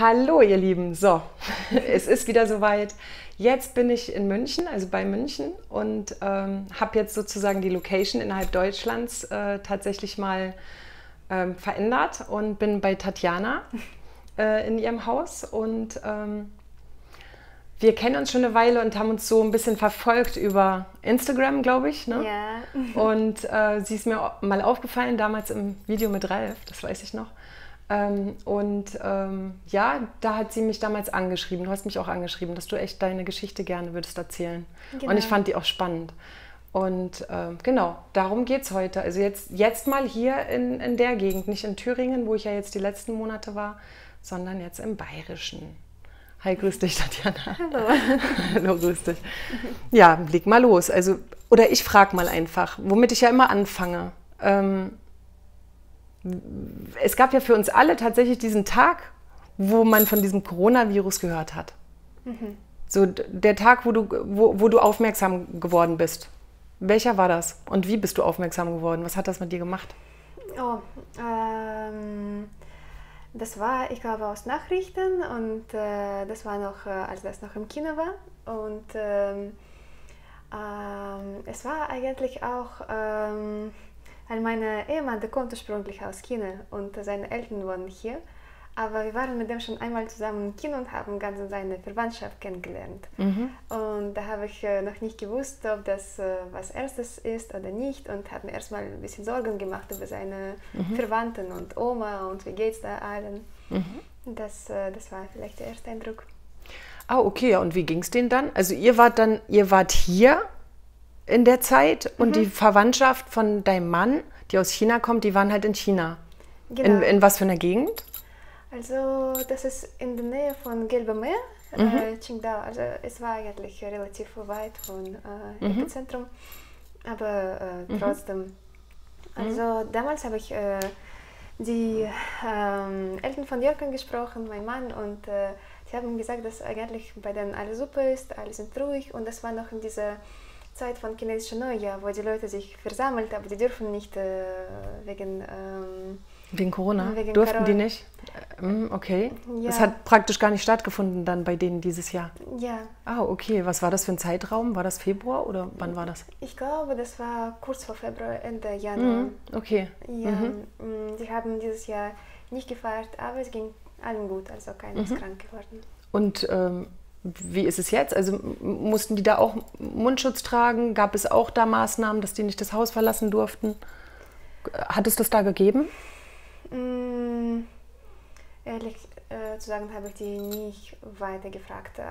Hallo ihr Lieben, so, es ist wieder soweit. Jetzt bin ich in München, also bei München und ähm, habe jetzt sozusagen die Location innerhalb Deutschlands äh, tatsächlich mal ähm, verändert und bin bei Tatjana äh, in ihrem Haus und ähm, wir kennen uns schon eine Weile und haben uns so ein bisschen verfolgt über Instagram, glaube ich. Ne? Ja. Und äh, sie ist mir mal aufgefallen, damals im Video mit Ralf, das weiß ich noch. Ähm, und ähm, ja, da hat sie mich damals angeschrieben. Du hast mich auch angeschrieben, dass du echt deine Geschichte gerne würdest erzählen. Genau. Und ich fand die auch spannend. Und ähm, genau, darum geht es heute. Also jetzt, jetzt mal hier in, in der Gegend, nicht in Thüringen, wo ich ja jetzt die letzten Monate war, sondern jetzt im Bayerischen. Hi, grüß dich, Tatjana. Hallo. Hallo, grüß dich. Ja, leg mal los. Also, oder ich frage mal einfach, womit ich ja immer anfange. Ähm, es gab ja für uns alle tatsächlich diesen Tag, wo man von diesem Coronavirus gehört hat. So d- der Tag, wo du, wo, wo du aufmerksam geworden bist. Welcher war das? Und wie bist du aufmerksam geworden? Was hat das mit dir gemacht? Oh, ähm, das war, ich glaube, aus Nachrichten und äh, das war noch, äh, als das noch im Kino war. Und ähm, ähm, es war eigentlich auch, ähm, weil mein Ehemann, der kommt ursprünglich aus China und seine Eltern wohnen hier. Aber wir waren mit dem schon einmal zusammen im Kino und haben ganz seine Verwandtschaft kennengelernt. Und da habe ich äh, noch nicht gewusst, ob das äh, was Erstes ist oder nicht und habe mir erstmal ein bisschen Sorgen gemacht über seine Verwandten und Oma und wie geht's da allen. Das, äh, das war vielleicht der erste Eindruck. Ah, okay. Und wie ging es denen dann? Also ihr wart dann, ihr wart hier in der Zeit und die Verwandtschaft von deinem Mann, die aus China kommt, die waren halt in China. In, Genau. in was für einer Gegend? Also das ist in der Nähe von Gelbem Meer, äh, Qingdao. Also es war eigentlich relativ weit von äh, Epizentrum, aber äh, trotzdem. Also damals habe ich äh, die ähm, Eltern von Jörg gesprochen, mein Mann, und äh, sie haben gesagt, dass eigentlich bei denen alles super ist, alle sind ruhig und das war noch in dieser Zeit von chinesischen Neujahr, wo die Leute sich versammelt, aber die dürfen nicht äh, wegen ähm, Wegen Corona? Wegen Durften die Corona. nicht? Ähm, okay. Das Ja. hat praktisch gar nicht stattgefunden dann bei denen dieses Jahr. ja, Ah, okay. Was war das für ein Zeitraum? War das Februar oder wann war das? Ich glaube, das war kurz vor Februar, Ende Januar. Mhm. Okay. Ja, mm, die haben dieses Jahr nicht gefeiert, aber es ging allen gut, also keiner ist krank geworden. Und ähm, wie ist es jetzt? Also mussten die da auch Mundschutz tragen? Gab es auch da Maßnahmen, dass die nicht das Haus verlassen durften? Hat es das da gegeben? Mm, ehrlich äh, zu sagen, habe ich die nicht weiter gefragt. Äh,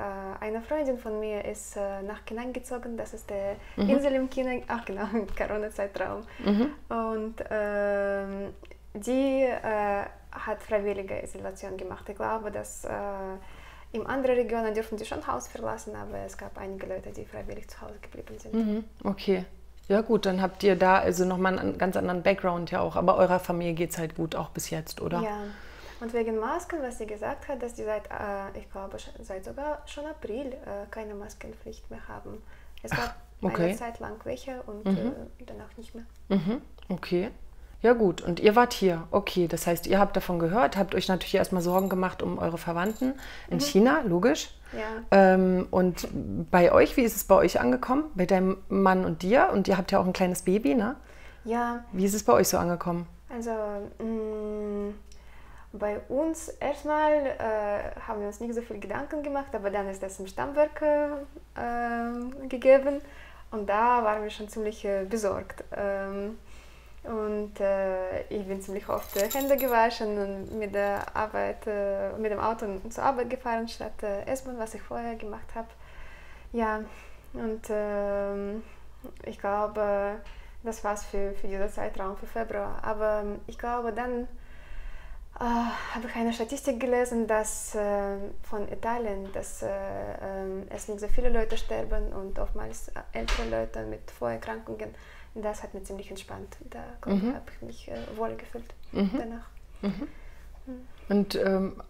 eine Freundin von mir ist äh, nach Kinang gezogen, das ist der Insel im Kinang, ach genau, im Corona-Zeitraum. Und ähm, die äh, hat freiwillige Isolation gemacht. Ich glaube, dass in anderen Regionen dürfen sie schon Haus verlassen, aber es gab einige Leute, die freiwillig zu Hause geblieben sind. Mhm. Okay. Ja gut, dann habt ihr da also nochmal einen ganz anderen Background ja auch. Aber eurer Familie geht es halt gut, auch bis jetzt, oder? Ja. Und wegen Masken, was sie gesagt hat, dass die seit, äh, ich glaube, seit sogar schon April äh, keine Maskenpflicht mehr haben. Es gab okay. eine Zeit lang welche und äh, danach nicht mehr. Mhm. Okay. Ja gut, und ihr wart hier. Okay, das heißt, ihr habt davon gehört, habt euch natürlich erstmal Sorgen gemacht um eure Verwandten in China, logisch. Ja. Ähm, und bei euch, wie ist es bei euch angekommen? Bei deinem Mann und dir? Und ihr habt ja auch ein kleines Baby, ne? Ja, Wie ist es bei euch so angekommen? also mh, bei uns erstmal äh, haben wir uns nicht so viel Gedanken gemacht, aber dann ist das im Stammwerk äh, gegeben und da waren wir schon ziemlich äh, besorgt. Ähm, und äh, ich bin ziemlich oft äh, Hände gewaschen und mit der Arbeit, äh, mit dem Auto zur Arbeit gefahren statt äh, S-Bahn, was ich vorher gemacht habe. Ja, und ähm, ich glaube, das war's für, für diesen Zeitraum, für Februar. Aber ähm, ich glaube, dann äh, habe ich eine Statistik gelesen, dass äh, von Italien, dass äh, ähm, es nicht so viele Leute sterben und oftmals äh, ältere Leute mit Vorerkrankungen. Das hat mich ziemlich entspannt. Da ich, habe ich mich äh, wohl gefühlt danach. Und ähm,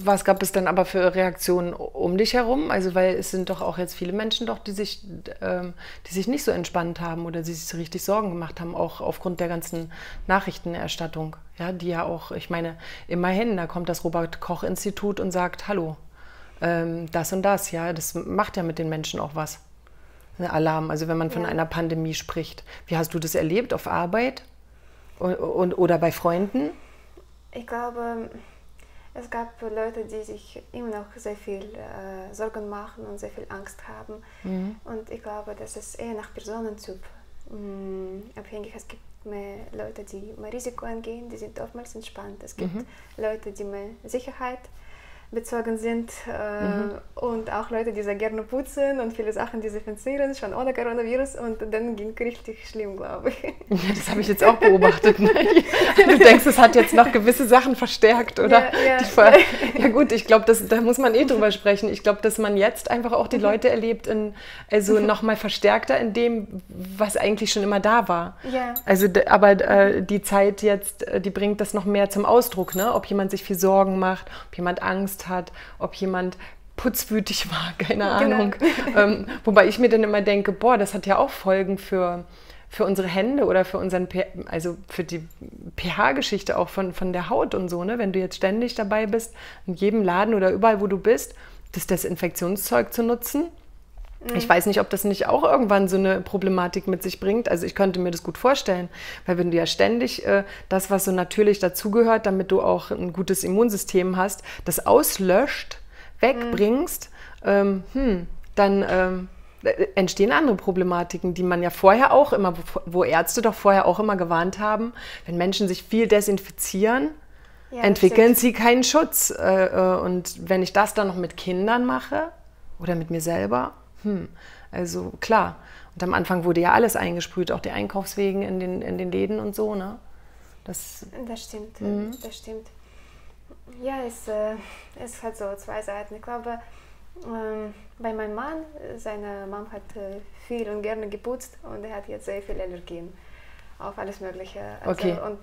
was gab es dann aber für Reaktionen um dich herum? Also, weil es sind doch auch jetzt viele Menschen doch, die sich, ähm, die sich nicht so entspannt haben oder die sich richtig Sorgen gemacht haben, auch aufgrund der ganzen Nachrichtenerstattung. Ja, die ja auch, ich meine, immerhin, da kommt das Robert-Koch-Institut und sagt, hallo, ähm, das und das, ja, das macht ja mit den Menschen auch was. Alarm, also wenn man von ja. einer Pandemie spricht. Wie hast du das erlebt auf Arbeit und, und, oder bei Freunden? Ich glaube, es gab Leute, die sich immer noch sehr viel äh, Sorgen machen und sehr viel Angst haben. Mhm. Und ich glaube, das ist eher nach Personentyp mh, mm, abhängig. Es gibt mehr Leute, die mehr Risiko eingehen, die sind oftmals entspannt. Es gibt mhm. Leute, die mehr Sicherheit bezogen sind äh, mhm. und auch Leute, die sehr gerne putzen und viele Sachen desinfizieren, schon ohne Coronavirus und dann ging richtig schlimm, glaube ich. Ja, das habe ich jetzt auch beobachtet. Ne? Du denkst, es hat jetzt noch gewisse Sachen verstärkt, oder? Ja, ja. ja gut, ich glaube, da muss man eh drüber sprechen. Ich glaube, dass man jetzt einfach auch die mhm. Leute erlebt, in, also mhm. nochmal verstärkter in dem, was eigentlich schon immer da war. Ja. Also, aber äh, die Zeit jetzt, äh, die bringt das noch mehr zum Ausdruck, ne? ob jemand sich viel Sorgen macht, ob jemand Angst Angst hat, ob jemand putzwütig war, keine genau. Ahnung. ähm, wobei ich mir dann immer denke, boah, das hat ja auch Folgen für, für unsere Hände oder für unseren, also für die pH-Geschichte auch von, von der Haut und so, ne? Wenn du jetzt ständig dabei bist, in jedem Laden oder überall, wo du bist, das Desinfektionszeug zu nutzen, ich weiß nicht, ob das nicht auch irgendwann so eine Problematik mit sich bringt. Also ich könnte mir das gut vorstellen, weil wenn du ja ständig äh, das, was so natürlich dazugehört, damit du auch ein gutes Immunsystem hast, das auslöscht, wegbringst, ähm, hm, dann ähm, äh, entstehen andere Problematiken, die man ja vorher auch immer, wo Ärzte doch vorher auch immer gewarnt haben, wenn Menschen sich viel desinfizieren, ja, entwickeln sie keinen Schutz. Äh, äh, und wenn ich das dann noch mit Kindern mache oder mit mir selber, hm, also klar. Und am Anfang wurde ja alles eingesprüht, auch die Einkaufswegen in den, in den Läden und so, ne? Das, das stimmt, mhm. das stimmt. Ja, es, äh, es hat so zwei Seiten. Ich glaube, ähm, bei meinem Mann, seine Mom hat äh, viel und gerne geputzt und er hat jetzt sehr viele Allergien auf alles Mögliche. Also, okay. Und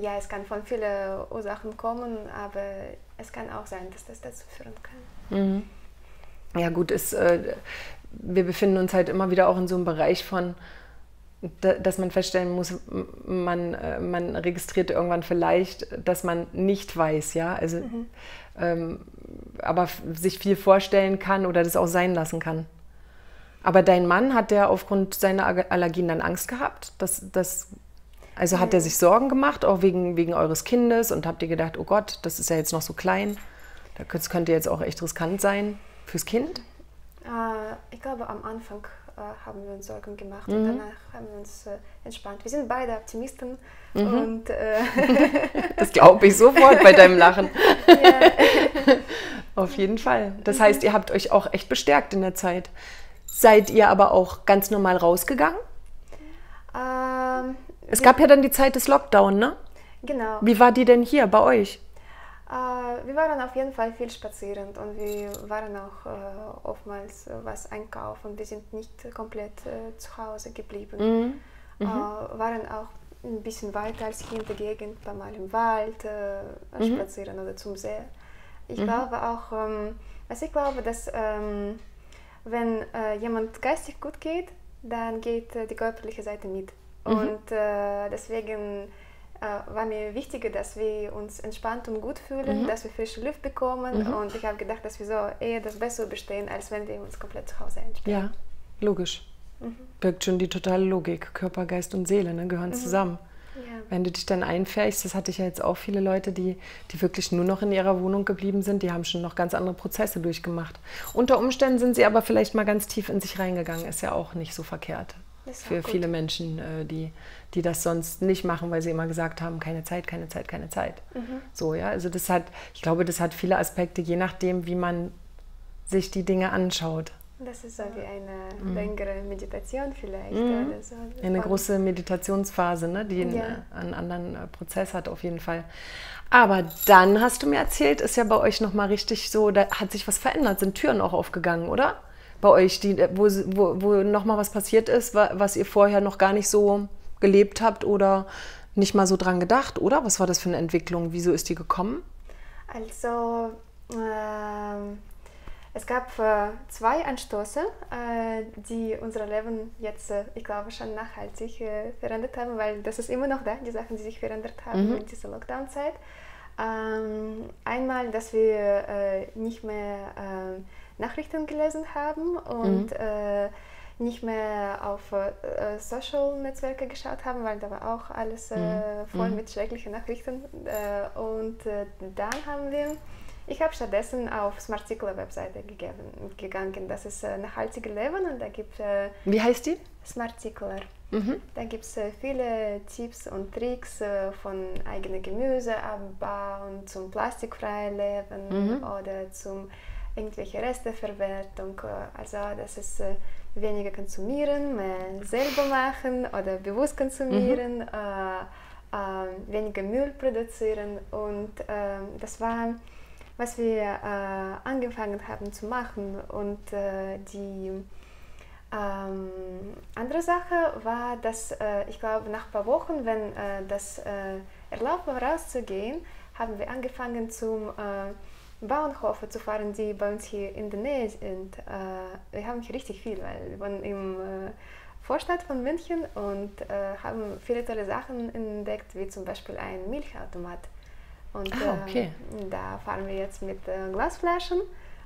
ja, es kann von vielen Ursachen kommen, aber es kann auch sein, dass das dazu führen kann. Mhm ja gut, ist, äh, wir befinden uns halt immer wieder auch in so einem Bereich von, da, dass man feststellen muss, man, äh, man registriert irgendwann vielleicht, dass man nicht weiß, ja, also mhm. ähm, aber sich viel vorstellen kann oder das auch sein lassen kann. Aber dein Mann hat der aufgrund seiner Allergien dann Angst gehabt? Dass, dass, also hat er sich Sorgen gemacht, auch wegen, wegen eures Kindes und habt ihr gedacht, oh Gott, das ist ja jetzt noch so klein, das könnte jetzt auch echt riskant sein? Fürs Kind? Äh, ich glaube, am Anfang äh, haben wir uns Sorgen gemacht mhm. und danach haben wir uns äh, entspannt. Wir sind beide Optimisten mhm. und äh, das glaube ich sofort bei deinem Lachen. Auf jeden Fall. Das mhm. heißt, ihr habt euch auch echt bestärkt in der Zeit. Seid ihr aber auch ganz normal rausgegangen? Ähm, es gab ja dann die Zeit des Lockdown, ne? Genau. Wie war die denn hier bei euch? Äh, wir waren auf jeden Fall viel spazierend und wir waren auch äh, oftmals äh, was einkaufen. Wir sind nicht komplett zu Hause geblieben. Mhm. Mhm. waren auch ein bisschen weiter als hier in der Gegend, paar Mal im Wald mhm. spazieren oder zum See. Ich mhm. glaube auch, ähm, also ich glaube, dass ähm, wenn jemand geistig gut geht, dann geht die körperliche Seite mit. Mhm. Und deswegen äh, war mir wichtiger, dass wir uns entspannt und gut fühlen, mhm. dass wir frische Luft bekommen. Mhm. Und ich habe gedacht, dass wir so eher das besser bestehen, als wenn wir uns komplett zu Hause entspannen. Ja, logisch. Mhm. Birgt schon die totale Logik. Körper, Geist und Seele ne, gehören mhm. zusammen. Ja. Wenn du dich dann einfährst, das hatte ich ja jetzt auch viele Leute, die, die wirklich nur noch in ihrer Wohnung geblieben sind, die haben schon noch ganz andere Prozesse durchgemacht. Unter Umständen sind sie aber vielleicht mal ganz tief in sich reingegangen, ist ja auch nicht so verkehrt für viele Menschen, äh, die, die das sonst nicht machen, weil sie immer gesagt haben, keine Zeit, keine Zeit, keine Zeit. Mhm. So, ja, also das hat, ich glaube, das hat viele Aspekte, je nachdem, wie man sich die Dinge anschaut. Das ist so wie eine mhm. längere Meditation vielleicht. Mhm. Oder so. Eine große Meditationsphase, ne, die einen, ja. einen anderen äh, Prozess hat auf jeden Fall. Aber dann hast du mir erzählt, ist ja bei euch nochmal richtig so, da hat sich was verändert, sind Türen auch aufgegangen, oder? Bei euch, die, wo, wo, wo nochmal was passiert ist, was ihr vorher noch gar nicht so gelebt habt oder nicht mal so dran gedacht, oder? Was war das für eine Entwicklung? Wieso ist die gekommen? Also, äh, es gab äh, zwei Anstöße, äh, die unser Leben jetzt, äh, ich glaube, schon nachhaltig äh, verändert haben, weil das ist immer noch da, die Sachen, die sich verändert haben mhm. in dieser Lockdown-Zeit. Ähm, einmal, dass wir nicht mehr äh, Nachrichten gelesen haben und mhm. nicht mehr auf Social-Netzwerke geschaut haben, weil da war auch alles mhm. voll mhm. mit schrecklichen Nachrichten. und dann haben wir ich habe stattdessen auf Smart Circular Webseite gegeben, gegangen. Das ist äh, nachhaltige Leben und da gibt äh, Wie heißt die? Smart Circular. Mhm. Da gibt es äh, viele Tipps und Tricks äh, von eigenem Gemüseabbau und zum plastikfreien Leben mhm. oder zum irgendwelche Resteverwertung. Äh, also das ist äh, weniger konsumieren, mehr selber machen oder bewusst konsumieren, mhm. äh, weniger Müll produzieren und ähm, das war was wir äh, angefangen haben zu machen. Und äh, die ähm, andere Sache war, dass äh, ich glaube, nach ein paar Wochen, wenn äh, das äh, erlaubt war, rauszugehen, haben wir angefangen zum äh, Bauernhofe zu fahren, die bei uns hier in der Nähe sind. wir haben hier richtig viel, weil wir wohnen im Vorstadt von München und haben viele tolle Sachen entdeckt, wie zum Beispiel ein Milchautomat. Und ah, okay. äh, da fahren wir jetzt mit äh, Glasflaschen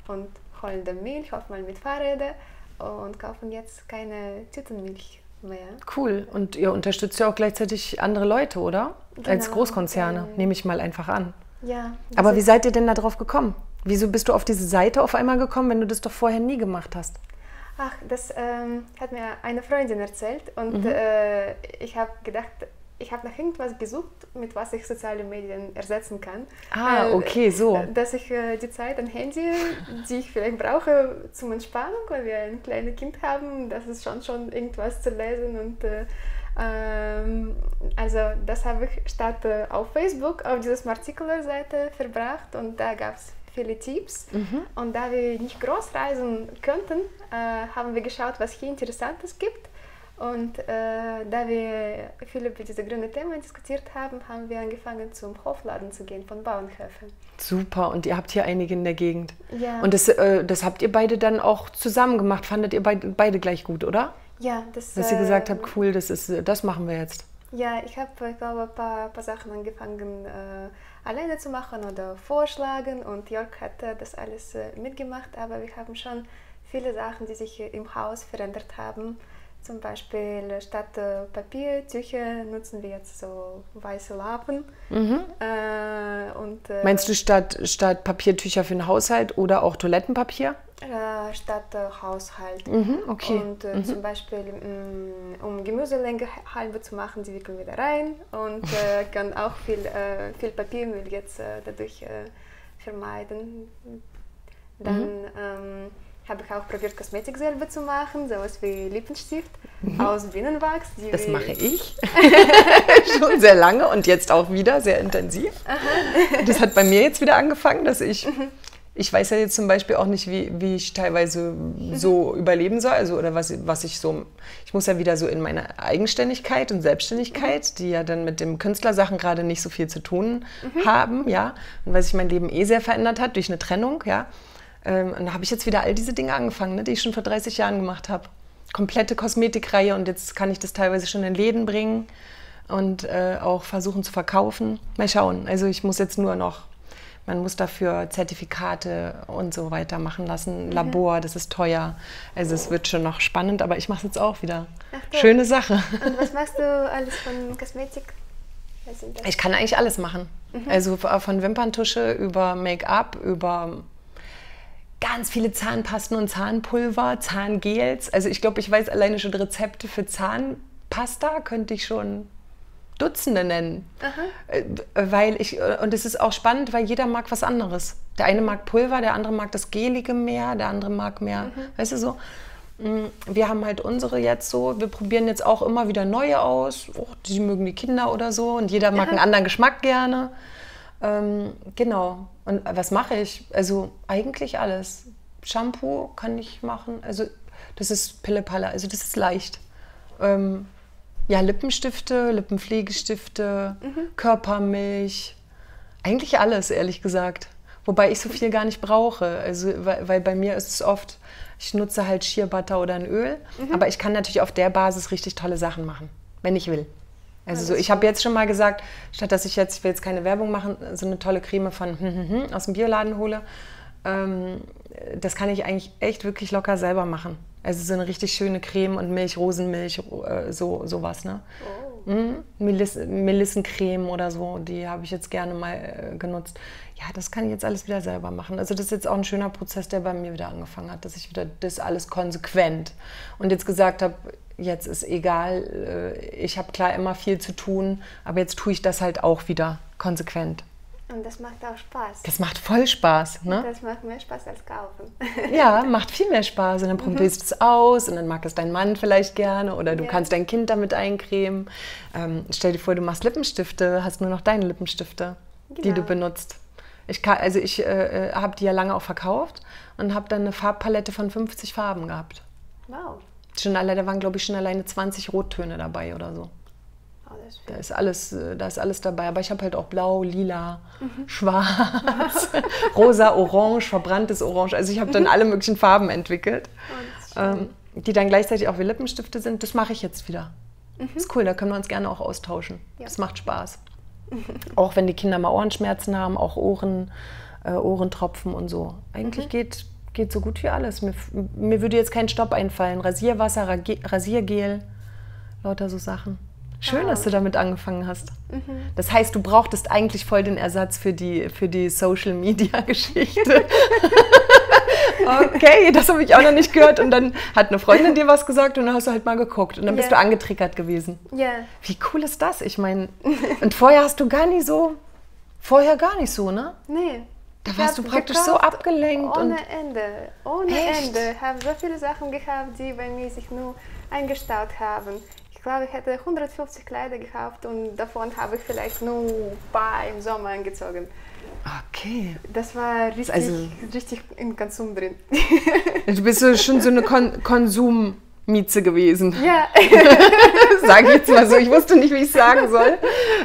und holen die Milch, oftmals mit Fahrrädern und kaufen jetzt keine Tütenmilch mehr. Cool. Und ihr unterstützt ja auch gleichzeitig andere Leute, oder? Genau. Als Großkonzerne, ähm, nehme ich mal einfach an. Ja. Aber wie seid ihr denn da drauf gekommen? Wieso bist du auf diese Seite auf einmal gekommen, wenn du das doch vorher nie gemacht hast? Ach, das ähm, hat mir eine Freundin erzählt und mhm. äh, ich habe gedacht, ich habe nach irgendwas gesucht, mit was ich soziale Medien ersetzen kann. Ah, okay, so. Äh, dass ich äh, die Zeit am Handy, die ich vielleicht brauche zum Entspannung, weil wir ein kleines Kind haben, das ist schon schon irgendwas zu lesen und äh, ähm, also das habe ich statt äh, auf Facebook auf dieser Smart Seite verbracht und da gab es viele Tipps. Mhm. Und da wir nicht groß reisen könnten, äh, haben wir geschaut, was hier Interessantes gibt und äh, da wir viel über diese grünen Themen diskutiert haben, haben wir angefangen zum Hofladen zu gehen von Bauernhöfen. Super, und ihr habt hier einige in der Gegend. Ja. Und das, äh, das habt ihr beide dann auch zusammen gemacht. Fandet ihr beide gleich gut, oder? Ja, das. Dass ihr gesagt habt, cool, das, ist, das machen wir jetzt. Ja, ich habe, ich glaube, ein paar, paar Sachen angefangen äh, alleine zu machen oder vorschlagen und Jörg hat äh, das alles äh, mitgemacht, aber wir haben schon viele Sachen, die sich im Haus verändert haben zum Beispiel statt äh, Papiertücher nutzen wir jetzt so weiße Lappen. Mhm. Äh, und, äh, Meinst du statt, statt Papiertücher für den Haushalt oder auch Toilettenpapier? Äh, statt äh, Haushalt. Mhm, okay. Und äh, mhm. zum Beispiel, mh, mm, um Gemüselänge halber zu machen, die wickeln wir da rein und kann auch viel, viel Papiermüll jetzt dadurch vermeiden. Dann mhm. ähm, habe ich auch probiert, Kosmetik selber zu machen, sowas wie Lippenstift mhm. aus Bienenwachs. das mache ich schon sehr lange und jetzt auch wieder sehr intensiv. Aha. Das hat bei mir jetzt wieder angefangen, dass ich, mhm. ich weiß ja jetzt zum Beispiel auch nicht, wie, wie ich teilweise mhm. so überleben soll, also oder was, was ich so, ich muss ja wieder so in meine Eigenständigkeit und Selbstständigkeit, mhm. die ja dann mit dem Künstlersachen gerade nicht so viel zu tun mhm. haben, ja, und weil sich mein Leben eh sehr verändert hat durch eine Trennung, ja ähm, und da habe ich jetzt wieder all diese Dinge angefangen, ne, die ich schon vor 30 Jahren gemacht habe. Komplette Kosmetikreihe und jetzt kann ich das teilweise schon in Läden bringen und äh, auch versuchen zu verkaufen. Mal schauen. Also ich muss jetzt nur noch, man muss dafür Zertifikate und so weiter machen lassen. Mhm. Labor, das ist teuer. Also es wird schon noch spannend, aber ich mache es jetzt auch wieder. Ach, Schöne Sache. Und was machst du alles von Kosmetik? Ich kann eigentlich alles machen. Mhm. Also von Wimperntusche über Make-up, über ganz viele Zahnpasten und Zahnpulver, Zahngels. Also ich glaube, ich weiß alleine schon Rezepte für Zahnpasta, könnte ich schon Dutzende nennen. Aha. Äh, weil ich, äh, und es ist auch spannend, weil jeder mag was anderes. Der eine mag Pulver, der andere mag das Gelige mehr, der andere mag mehr, mhm. weißt du so. Mm, wir haben halt unsere jetzt so, wir probieren jetzt auch immer wieder neue aus. Oh, die mögen die Kinder oder so und jeder mag ja. einen anderen Geschmack gerne. Ähm, genau. Und was mache ich? Also eigentlich alles. Shampoo kann ich machen. Also das ist Pille-Palle. Also das ist leicht. Ähm, ja, Lippenstifte, Lippenpflegestifte, mhm. Körpermilch. Eigentlich alles, ehrlich gesagt. Wobei ich so viel gar nicht brauche. Also, weil, weil bei mir ist es oft, ich nutze halt Sheer Butter oder ein Öl. Mhm. Aber ich kann natürlich auf der Basis richtig tolle Sachen machen, wenn ich will. Also so, ich habe jetzt schon mal gesagt, statt dass ich jetzt, ich will jetzt keine Werbung machen, so eine tolle Creme von hm, hm, hm aus dem Bioladen hole, ähm, das kann ich eigentlich echt wirklich locker selber machen. Also so eine richtig schöne Creme und Milch, Rosenmilch, äh, so sowas, ne? Oh. Mhm. Meliss Melissencreme oder so, die habe ich jetzt gerne mal äh, genutzt. Ja, das kann ich jetzt alles wieder selber machen. Also das ist jetzt auch ein schöner Prozess, der bei mir wieder angefangen hat, dass ich wieder das alles konsequent und jetzt gesagt habe, jetzt ist egal, äh, ich habe klar immer viel zu tun, aber jetzt tue ich das halt auch wieder konsequent. Und das macht auch Spaß. Das macht voll Spaß, ne? Das macht mehr Spaß als kaufen. Ja, macht viel mehr Spaß. Und dann probierst du es aus und dann mag es dein Mann vielleicht gerne oder du Ja. kannst dein Kind damit eincremen. Ähm, stell dir vor, du machst Lippenstifte, hast nur noch deine Lippenstifte, die Genau. du benutzt. Ich kann, also ich äh, habe die ja lange auch verkauft und habe dann eine Farbpalette von 50 Farben gehabt. Wow. Schon alle, da waren glaube ich schon alleine 20 Rottöne dabei oder so. Oh, Da ist alles, äh, da ist alles dabei. Aber ich habe halt auch blau, lila, schwarz, rosa, orange, verbranntes Orange. Also ich habe dann alle möglichen Farben entwickelt, Und ähm, die dann gleichzeitig auch wie Lippenstifte sind. Das mache ich jetzt wieder. Ist cool, da können wir uns gerne auch austauschen. Ja. Das macht Spaß. auch wenn die Kinder mal Ohrenschmerzen haben, auch Ohren, äh, Ohrentropfen und so. Eigentlich geht, geht so gut wie alles. Mir, mir würde jetzt kein Stopp einfallen. Rasierwasser, Rage- Rasiergel, lauter so Sachen. Schön, dass du damit angefangen hast. Das heißt, du brauchtest eigentlich voll den Ersatz für die, für die Social-Media-Geschichte. okay, das habe ich auch noch nicht gehört. Und dann hat eine Freundin dir was gesagt und dann hast du halt mal geguckt. Und dann bist Ja. du angetriggert gewesen. Ja, Wie cool ist das? Ich meine, und vorher hast du gar nicht so, vorher gar nicht so, ne? nee. Da warst du praktisch so abgelenkt Ohne Ende. Ohne Echt? Ende. Ich habe so viele Sachen gehabt, die bei mir sich nur eingestaut haben. Ich glaube, ich hätte 150 Kleider gekauft und davon habe ich vielleicht nur ein paar im Sommer angezogen. okay. Das war richtig, Also- richtig in Konsum drin. Du bist so schon so eine Kon Konsummieze gewesen. ja, Sage ich jetzt mal so. Ich wusste nicht, wie ich es sagen soll.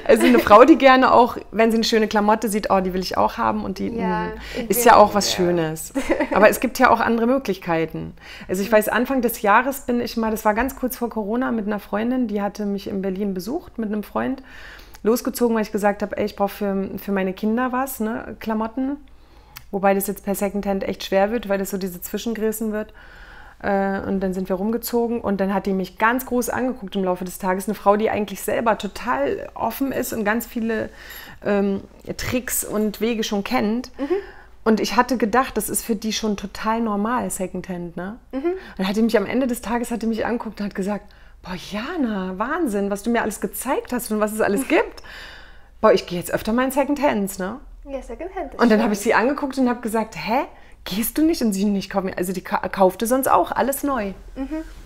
Also eine Frau, die gerne auch, wenn sie eine schöne Klamotte sieht, oh, die will ich auch haben und die Ja, ich ist ja auch was ja. Schönes. Aber es gibt ja auch andere Möglichkeiten. Also ich weiß, Anfang des Jahres bin ich mal, das war ganz kurz vor Corona, mit einer Freundin, die hatte mich in Berlin besucht mit einem Freund, losgezogen, weil ich gesagt habe, ey, ich brauche für, für meine Kinder was, ne, Klamotten. Wobei das jetzt per Secondhand echt schwer wird, weil das so diese Zwischengrößen wird. Äh, Und dann sind wir rumgezogen und dann hat die mich ganz groß angeguckt im Laufe des Tages. Eine Frau, die eigentlich selber total offen ist und ganz viele ähm, Tricks und Wege schon kennt. Und ich hatte gedacht, das ist für die schon total normal, Secondhand. Ne? Und dann hat die mich am Ende des Tages hat die mich angeguckt und hat gesagt, boah Jana, Wahnsinn, was du mir alles gezeigt hast und was es alles gibt. Boah, ich gehe jetzt öfter mal in Secondhands, ne? ja Secondhand. Und dann habe ich sie angeguckt und habe gesagt, hä, gehst du nicht? Und sie nicht, kauf mir. Also die ka- kaufte sonst auch alles neu.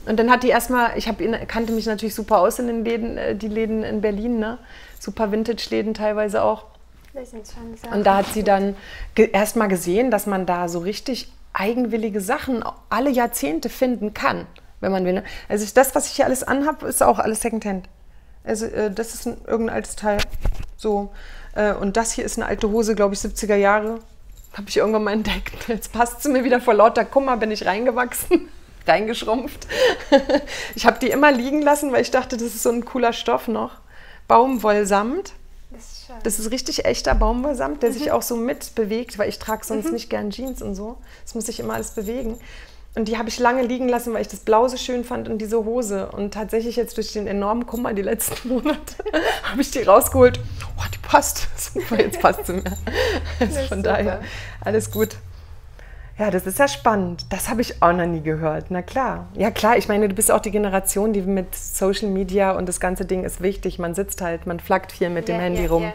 Und dann hat die erstmal, ich hab kannte mich natürlich super aus in den Läden, äh, die Läden in Berlin, ne? Super Vintage-Läden teilweise auch. Das sind schon Sachen. Und da hat sie dann ge erstmal gesehen, dass man da so richtig eigenwillige Sachen alle Jahrzehnte finden kann, wenn man will. ne? Also ich, das, was ich hier alles anhab, ist auch alles Secondhand. Also äh, das ist ein, irgendein altes Teil. So. Äh, und das hier ist eine alte Hose, glaube ich, 70er Jahre. Habe ich irgendwann mal entdeckt. Jetzt passt sie mir wieder vor lauter Kummer, bin ich reingewachsen, reingeschrumpft. ich habe die immer liegen lassen, weil ich dachte, das ist so ein cooler Stoff noch. Baumwollsamt. Das ist schön. Das ist richtig echter Baumwollsamt, der sich auch so mitbewegt, weil ich trage sonst nicht gern Jeans und so. Das muss sich immer alles bewegen. Und die habe ich lange liegen lassen, weil ich das Blau so schön fand und diese Hose. Und tatsächlich jetzt durch den enormen Kummer die letzten Monate habe ich die rausgeholt. Oh, die passt. Super, jetzt passt sie mir. Also von super. daher alles gut. Ja, das ist ja spannend. Das habe ich auch noch nie gehört. Na klar. Ja klar, ich meine, du bist auch die Generation, die mit Social Media und das ganze Ding ist wichtig. Man sitzt halt, man flackt viel mit dem Ja, Handy ja, rum. ja.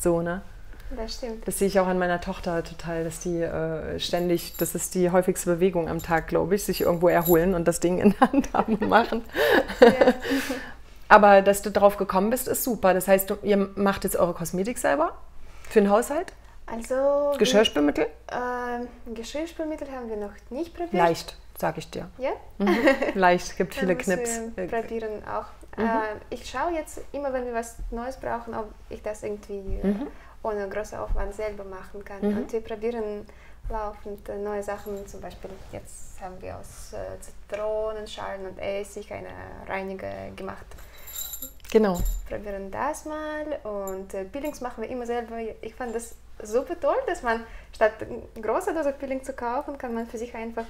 So, ne? Das stimmt. Das sehe ich auch an meiner Tochter total, dass die äh, ständig, das ist die häufigste Bewegung am Tag, glaube ich, sich irgendwo erholen und das Ding in der Hand haben und machen. Ja. Aber dass du drauf gekommen bist, ist super. Das heißt, du, ihr macht jetzt eure Kosmetik selber für den Haushalt? Also Geschirrspülmittel? Ähm, Geschirrspülmittel haben wir noch nicht probiert. Leicht, sage ich dir. Ja? Mhm. Leicht, gibt viele Knips. Wir probieren auch. Mhm. Äh, ich schaue jetzt immer, wenn wir was Neues brauchen, ob ich das irgendwie äh, Mhm. Ohne großen Aufwand selber machen kann. Mhm. Und wir probieren laufend neue Sachen. Zum Beispiel jetzt haben wir aus äh, Zitronenschalen und Essig eine Reiniger gemacht. Genau. Probieren das mal und äh, Peelings machen wir immer selber. Ich fand das super toll, dass man statt große Dose Peeling zu kaufen, kann man für sich einfach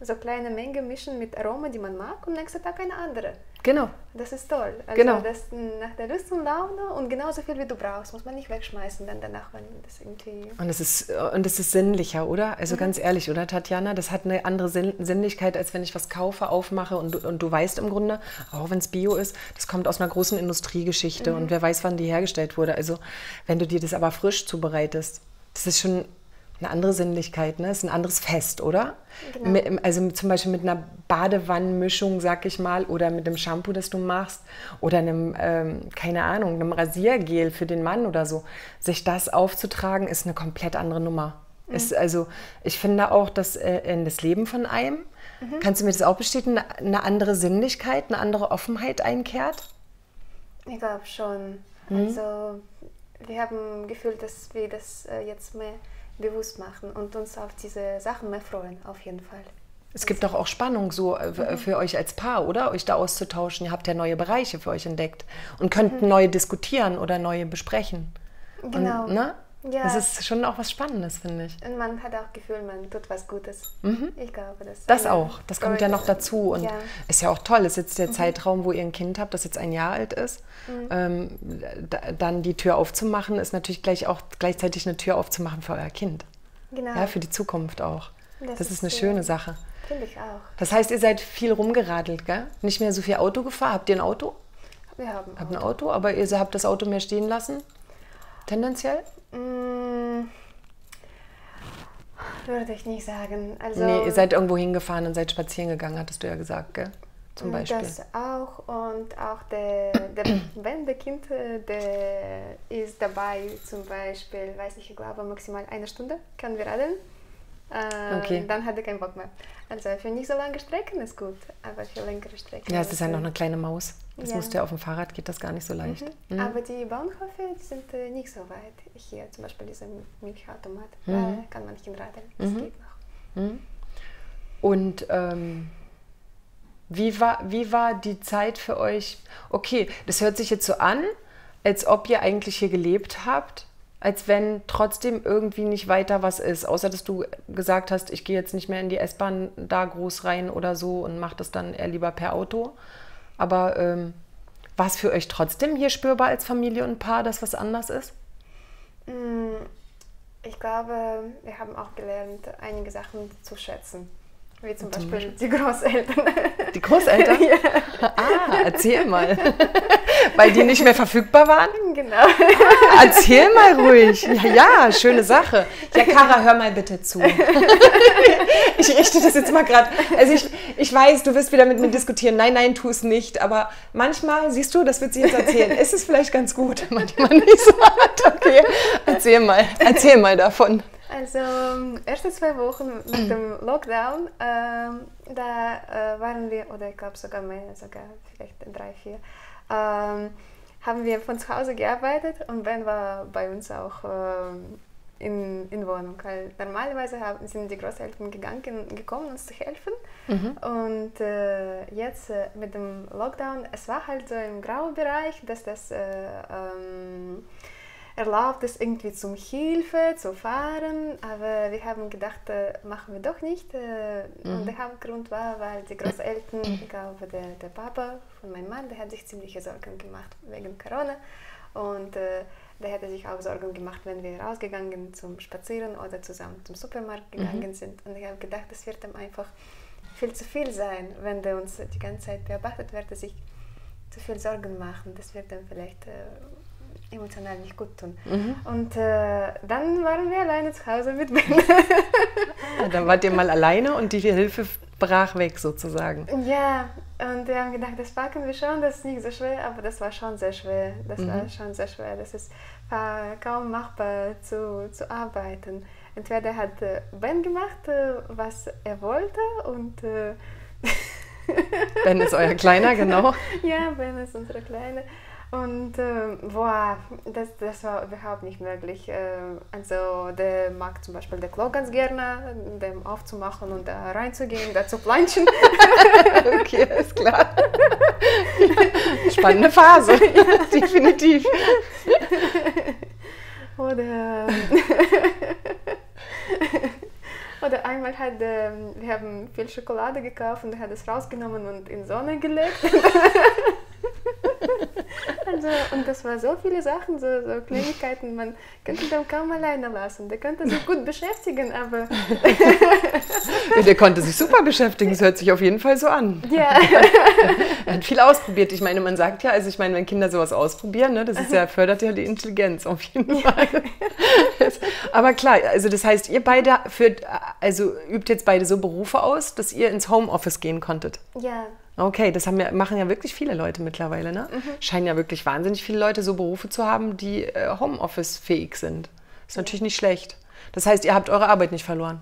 so kleine Menge mischen mit Aroma, die man mag und nächsten Tag eine andere. Genau. Das ist toll. Also genau. Das nach der Lust und Laune und genauso viel wie du brauchst, muss man nicht wegschmeißen dann danach, wenn das irgendwie. Und es ist und es ist sinnlicher, oder? Also mhm. ganz ehrlich, oder Tatjana, das hat eine andere Sinnlichkeit, als wenn ich was kaufe, aufmache und, und du weißt im Grunde, auch wenn es Bio ist, das kommt aus einer großen Industriegeschichte mhm. und wer weiß, wann die hergestellt wurde. Also wenn du dir das aber frisch zubereitest, das ist schon eine andere Sinnlichkeit, ne? Ist ein anderes Fest, oder? Genau. Also zum Beispiel mit einer Badewannenmischung, sag ich mal, oder mit einem Shampoo, das du machst, oder einem, ähm, keine Ahnung, einem Rasiergel für den Mann oder so. Sich das aufzutragen, ist eine komplett andere Nummer. Mhm. Ist, also ich finde auch, dass äh, in das Leben von einem, mhm. kannst du mir das auch bestätigen, eine andere Sinnlichkeit, eine andere Offenheit einkehrt? Ich glaube schon. Mhm. Also wir haben gefühlt, dass wir das äh, jetzt mehr bewusst machen und uns auf diese Sachen mehr freuen, auf jeden Fall. Es gibt doch auch Spannung so äh, mhm. für euch als Paar, oder? Euch da auszutauschen. Ihr habt ja neue Bereiche für euch entdeckt und könnt mhm. neue diskutieren oder neue besprechen. Genau. Und, ne? Ja. Das ist schon auch was Spannendes, finde ich. Und man hat auch Gefühl, man tut was Gutes. Mhm. Ich glaube, das. Das auch. Das kommt ja noch dazu. Und ja. ist ja auch toll. Ist jetzt der mhm. Zeitraum, wo ihr ein Kind habt, das jetzt ein Jahr alt ist. Mhm. Ähm, da, dann die Tür aufzumachen, ist natürlich gleich auch gleichzeitig eine Tür aufzumachen für euer Kind. Genau. Ja, für die Zukunft auch. Das, das ist, ist eine schöne Sache. Finde ich auch. Das heißt, ihr seid viel rumgeradelt, gell? Nicht mehr so viel Auto gefahren. Habt ihr ein Auto? Wir haben ein Auto. Habt ein Auto, aber ihr habt das Auto mehr stehen lassen? Tendenziell? Mm, würde ich nicht sagen. Also, nee, ihr seid irgendwo hingefahren und seid spazieren gegangen, hattest du ja gesagt, gell? Zum Beispiel. Das auch und auch der, der wenn der Kind der ist dabei, zum Beispiel, weiß ich, ich glaube maximal eine Stunde können wir radeln. Äh, okay. Dann hat er keinen Bock mehr. Also für nicht so lange Strecken ist gut, aber für längere Strecken. Ja, es ist ja noch eine kleine Maus. Das ja. musst du ja auf dem Fahrrad, geht das gar nicht so leicht. Mhm. Mhm. Aber die Bahnhöfe die sind äh, nicht so weit. Hier zum Beispiel dieser Milchautomat, mhm. da kann man nicht hinradeln. Das mhm. geht noch. Mhm. Und ähm, wie, war, wie war die Zeit für euch? Okay, das hört sich jetzt so an, als ob ihr eigentlich hier gelebt habt als wenn trotzdem irgendwie nicht weiter was ist. Außer dass du gesagt hast, ich gehe jetzt nicht mehr in die S-Bahn da groß rein oder so und mache das dann eher lieber per Auto. Aber ähm, war es für euch trotzdem hier spürbar als Familie und Paar, dass was anders ist? Mm, ich glaube, wir haben auch gelernt, einige Sachen zu schätzen. Wie zum, zum Beispiel, Beispiel, die Großeltern. Die Großeltern? ja. Ah, erzähl mal. Weil die nicht mehr verfügbar waren? Genau. Ah, erzähl mal ruhig. Ja, ja, schöne Sache. Ja, Kara, hör mal bitte zu. Ich richte das jetzt mal gerade. Also ich, ich weiß, du wirst wieder mit mir diskutieren. Nein, nein, tu es nicht. Aber manchmal, siehst du, das wird sie jetzt erzählen, ist es vielleicht ganz gut. Manchmal nicht so hart. Okay, erzähl mal. Erzähl mal davon. Also, erste zwei Wochen mit dem Lockdown, ähm, da äh, waren wir, oder ich glaube sogar mehr, sogar vielleicht drei, vier, ähm, haben wir von zu Hause gearbeitet und Ben war bei uns auch ähm, in, in Wohnung. Weil normalerweise haben, sind die Großeltern gegangen, gekommen, uns zu helfen. Mhm. Und äh, jetzt äh, mit dem Lockdown, es war halt so im grauen Bereich, dass das äh, ähm, erlaubt es irgendwie zum Hilfe zu fahren, aber wir haben gedacht, äh, machen wir doch nicht. Äh, mhm. Und der Hauptgrund war, weil die Großeltern, ich glaube, der, der Papa von meinem Mann, der hat sich ziemliche Sorgen gemacht wegen Corona. Und äh, der hätte sich auch Sorgen gemacht, wenn wir rausgegangen zum Spazieren oder zusammen zum Supermarkt gegangen mhm. sind. Und ich habe gedacht, das wird ihm einfach viel zu viel sein, wenn der uns die ganze Zeit beobachtet, wird er sich zu viel Sorgen machen. Das wird dann vielleicht äh, emotional nicht gut tun. Mhm. Und äh, dann waren wir alleine zu Hause mit Ben. ah, dann wart ihr mal alleine und die Hilfe brach weg sozusagen. Ja, und wir haben gedacht, das packen wir schon, das ist nicht so schwer, aber das war schon sehr schwer. Das mhm. war schon sehr schwer. Das ist war kaum machbar zu, zu arbeiten. Entweder hat äh, Ben gemacht, äh, was er wollte und Ben ist euer Kleiner, genau. ja, Ben ist unsere Kleine. Und äh, boah, das, das war überhaupt nicht möglich. Äh, also der mag zum Beispiel der Klo ganz gerne, dem aufzumachen und da reinzugehen, da zu planschen. okay, ist klar. Spannende Phase, definitiv. Oder, oder einmal hat äh, wir haben viel Schokolade gekauft und er hat es rausgenommen und in Sonne gelegt. Also, und das war so viele Sachen, so, so Kleinigkeiten, man könnte den kaum alleine lassen. Der könnte sich gut beschäftigen, aber. ja, der konnte sich super beschäftigen, es hört sich auf jeden Fall so an. Ja. er hat viel ausprobiert. Ich meine, man sagt ja, also ich meine, wenn Kinder sowas ausprobieren, ne, das ist ja, fördert ja die Intelligenz auf jeden Fall. aber klar, also das heißt, ihr beide führt, also übt jetzt beide so Berufe aus, dass ihr ins Homeoffice gehen konntet. Ja. Okay, das ja, machen ja wirklich viele Leute mittlerweile. Ne? Mhm. Scheinen ja wirklich wahnsinnig viele Leute so Berufe zu haben, die äh, Homeoffice-fähig sind. Ist natürlich nicht schlecht. Das heißt, ihr habt eure Arbeit nicht verloren.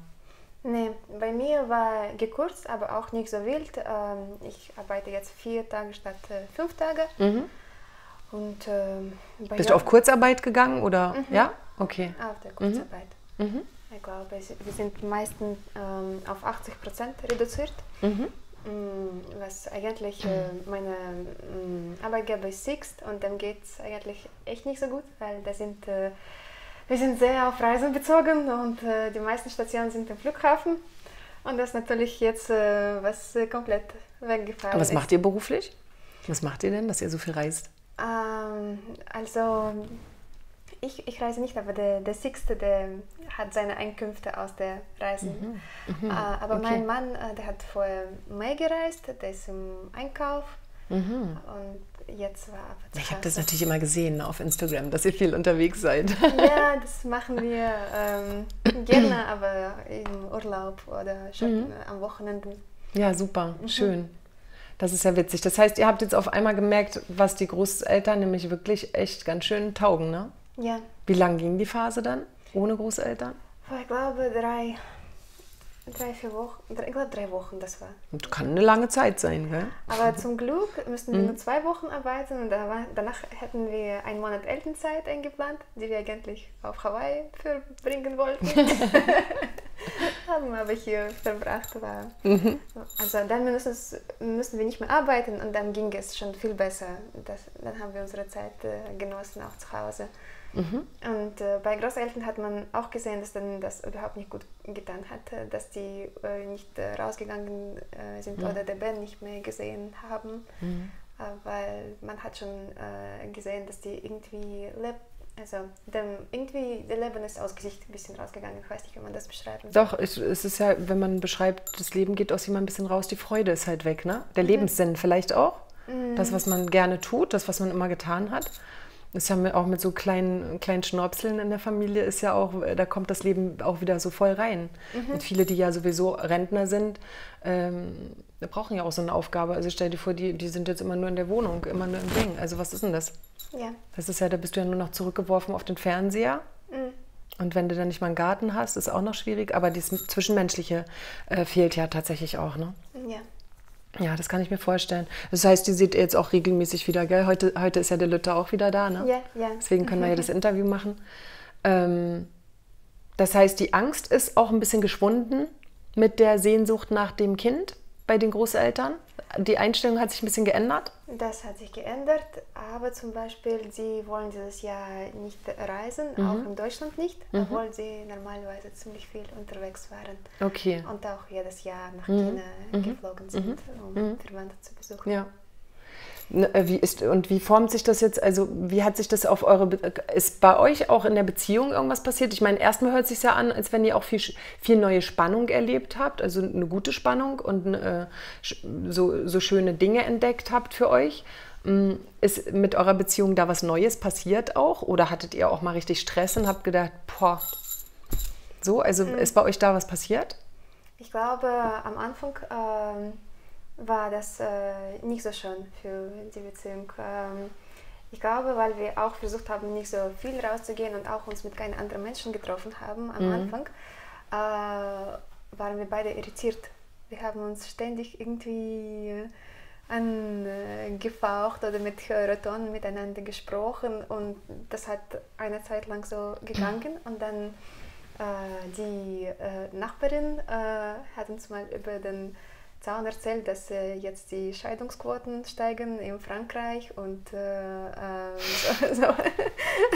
Nee, bei mir war gekürzt, aber auch nicht so wild. Ähm, ich arbeite jetzt vier Tage statt äh, fünf Tage. Mhm. Und, ähm, Bist du auf Kurzarbeit gegangen oder? Mhm. Ja? Okay. Auf der Kurzarbeit. Mhm. mhm. Ich glaube, wir sind meistens ähm, auf 80 Prozent reduziert. Mhm. Mm, was eigentlich äh, meine äh, Arbeitgeber ist Sixt und dem geht es eigentlich echt nicht so gut, weil da sind, äh, wir sind sehr auf Reisen bezogen und äh, die meisten Stationen sind im Flughafen und das ist natürlich jetzt äh, was äh, komplett weggefallen Was macht ihr beruflich? Was macht ihr denn, dass ihr so viel reist? Ähm, also ich, ich reise nicht, aber der, der Sixte, der hat seine Einkünfte aus der Reisen. Mhm. Mhm. Äh, aber okay. mein Mann, äh, der hat vorher mehr gereist, der ist im Einkauf. Mhm. Und jetzt war aber Ich habe das natürlich immer gesehen auf Instagram, dass ihr viel unterwegs seid. Ja, das machen wir ähm, gerne, aber im Urlaub oder schon mhm. am Wochenende. Ja, super, mhm. schön. Das ist ja witzig. Das heißt, ihr habt jetzt auf einmal gemerkt, was die Großeltern nämlich wirklich echt ganz schön taugen, ne? Ja. Wie lang ging die Phase dann ohne Großeltern? Ich glaube drei, drei, vier Wochen. Ich glaube drei Wochen, das war. Das kann eine lange Zeit sein, gell? Aber zum Glück müssten wir mhm. nur zwei Wochen arbeiten und danach hätten wir einen Monat Elternzeit eingeplant, die wir eigentlich auf Hawaii verbringen wollten. Haben aber hier verbracht. War. Mhm. Also dann müssen, müssen wir nicht mehr arbeiten und dann ging es schon viel besser. Das, dann haben wir unsere Zeit äh, genossen, auch zu Hause. Mhm. Und äh, bei Großeltern hat man auch gesehen, dass dann das überhaupt nicht gut getan hat, äh, dass die äh, nicht äh, rausgegangen äh, sind mhm. oder der Ben nicht mehr gesehen haben, mhm. Äh, weil man hat schon gesehen, dass die irgendwie lebt. Also dem, irgendwie der Leben ist aus Gesicht ein bisschen rausgegangen. Ich weiß nicht, wie man das beschreiben soll. Doch, es, es ist ja, wenn man beschreibt, das Leben geht aus jemandem ein bisschen raus, die Freude ist halt weg, ne? Der mhm. Lebenssinn vielleicht auch. Mhm. Das, was man gerne tut, das, was man immer getan hat. Das haben wir auch mit so kleinen, kleinen Schnorpseln in der Familie, ist ja auch, da kommt das Leben auch wieder so voll rein. Mhm. Und viele, die ja sowieso Rentner sind, ähm, brauchen ja auch so eine Aufgabe. Also stell dir vor, die, die sind jetzt immer nur in der Wohnung, immer nur im Ding. Also was ist denn das? Ja. Das ist ja, da bist du ja nur noch zurückgeworfen auf den Fernseher. Mhm. Und wenn du dann nicht mal einen Garten hast, ist auch noch schwierig. Aber das Zwischenmenschliche äh, fehlt ja tatsächlich auch, ne? Ja. Ja, das kann ich mir vorstellen. Das heißt, die seht ihr jetzt auch regelmäßig wieder, gell? Heute, heute ist ja der Lütter auch wieder da, ne? Ja, ja. Deswegen können wir ja das Interview machen. Ähm, das heißt, die Angst ist auch ein bisschen geschwunden mit der Sehnsucht nach dem Kind bei den Großeltern? Die Einstellung hat sich ein bisschen geändert? Das hat sich geändert, aber zum Beispiel, sie wollen dieses Jahr nicht reisen, mhm. auch in Deutschland nicht, mhm. obwohl sie normalerweise ziemlich viel unterwegs waren. Okay. Und auch jedes Jahr nach mhm. China mhm. geflogen sind, mhm. um mhm. Verwandte zu besuchen. Ja. Äh, wie ist, und wie formt sich das jetzt, also wie hat sich das auf eure, ist bei euch auch in der Beziehung irgendwas passiert? Ich meine, erstmal hört es sich ja an, als wenn ihr auch viel, viel neue Spannung erlebt habt, also eine gute Spannung und äh, so, so schöne Dinge entdeckt habt für euch. Mm, ist mit eurer Beziehung da was Neues passiert auch? Oder hattet ihr auch mal richtig Stress und habt gedacht, boah, so, also mhm. ist bei euch da was passiert? Ich glaube, am Anfang... Ähm war das äh, nicht so schön für die Beziehung. Ähm, ich glaube, weil wir auch versucht haben, nicht so viel rauszugehen und auch uns mit keinen anderen Menschen getroffen haben am mhm. Anfang, äh, waren wir beide irritiert. Wir haben uns ständig irgendwie angefaucht oder mit höheren Tonen miteinander gesprochen und das hat eine Zeit lang so gegangen und dann äh, die äh, Nachbarin äh, hat uns mal über den Zaun erzählt, dass äh, jetzt die Scheidungsquoten steigen in Frankreich und äh, äh, so, so.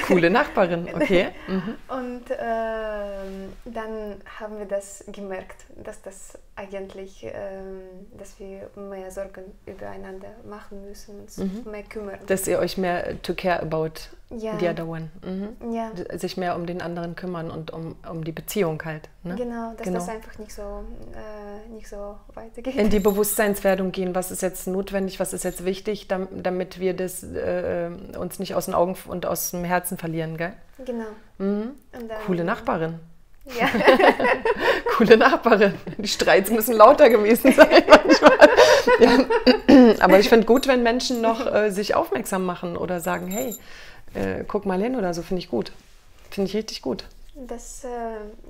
Coole Nachbarin, okay. Mhm. Und ähm, dann haben wir das gemerkt, dass das eigentlich, ähm, dass wir mehr Sorgen übereinander machen müssen, uns mhm. mehr kümmern. Dass ihr euch mehr to care about ja. the other one. Mhm. Ja. Sich mehr um den anderen kümmern und um, um die Beziehung halt. Ne? Genau, dass genau. das einfach nicht so, äh, nicht so weitergeht. In die Bewusstseinswerdung gehen, was ist jetzt notwendig, was ist jetzt wichtig, damit wir das äh, uns nicht aus den Augen und aus dem Herzen verlieren, gell? Genau. Mhm. Dann, Coole Nachbarin. Ja. Coole Nachbarin. Die Streits müssen lauter gewesen sein manchmal. Ja. Aber ich finde gut, wenn Menschen noch äh, sich aufmerksam machen oder sagen, hey, äh, guck mal hin oder so, finde ich gut. Finde ich richtig gut. Das, äh,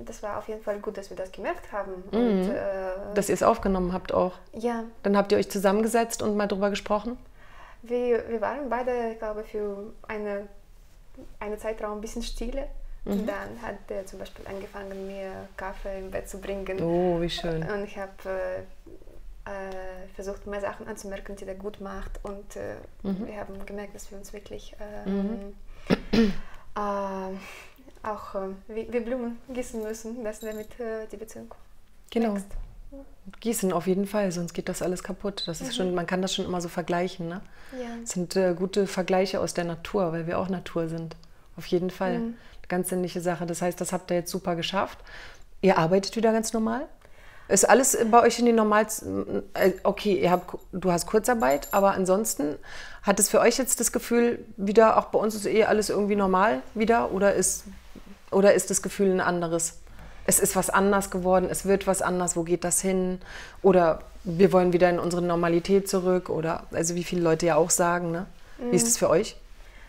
das war auf jeden Fall gut, dass wir das gemerkt haben. Mhm. Und, äh, dass ihr es aufgenommen habt auch. Ja. Dann habt ihr euch zusammengesetzt und mal drüber gesprochen? Wir, wir waren beide, glaube ich, für eine, eine Zeitraum ein bisschen stille. Mhm. Und dann hat er zum Beispiel angefangen, mir Kaffee im Bett zu bringen. Oh, wie schön. Und ich habe äh, äh, versucht, mehr Sachen anzumerken, die er gut macht. Und äh, mhm. wir haben gemerkt, dass wir uns wirklich mhm. Äh, auch wie, wie, Blumen gießen müssen, dass damit die Beziehung genau. wächst. Gießen auf jeden Fall, sonst geht das alles kaputt. Das ist mhm. schon, man kann das schon immer so vergleichen. Ne? Ja. Das sind äh, gute Vergleiche aus der Natur, weil wir auch Natur sind. Auf jeden Fall. Mhm ganz sinnliche Sache. Das heißt, das habt ihr jetzt super geschafft. Ihr arbeitet wieder ganz normal? Ist alles bei euch in den normalen. Äh, okay, ihr habt, du hast Kurzarbeit, aber ansonsten hat es für euch jetzt das Gefühl, wieder, auch bei uns ist eh alles irgendwie normal wieder? Oder ist, oder ist das Gefühl ein anderes? Es ist was anders geworden, es wird was anders, wo geht das hin? Oder wir wollen wieder in unsere Normalität zurück? Oder, also wie viele Leute ja auch sagen, ne? Wie ist es mhm. für euch?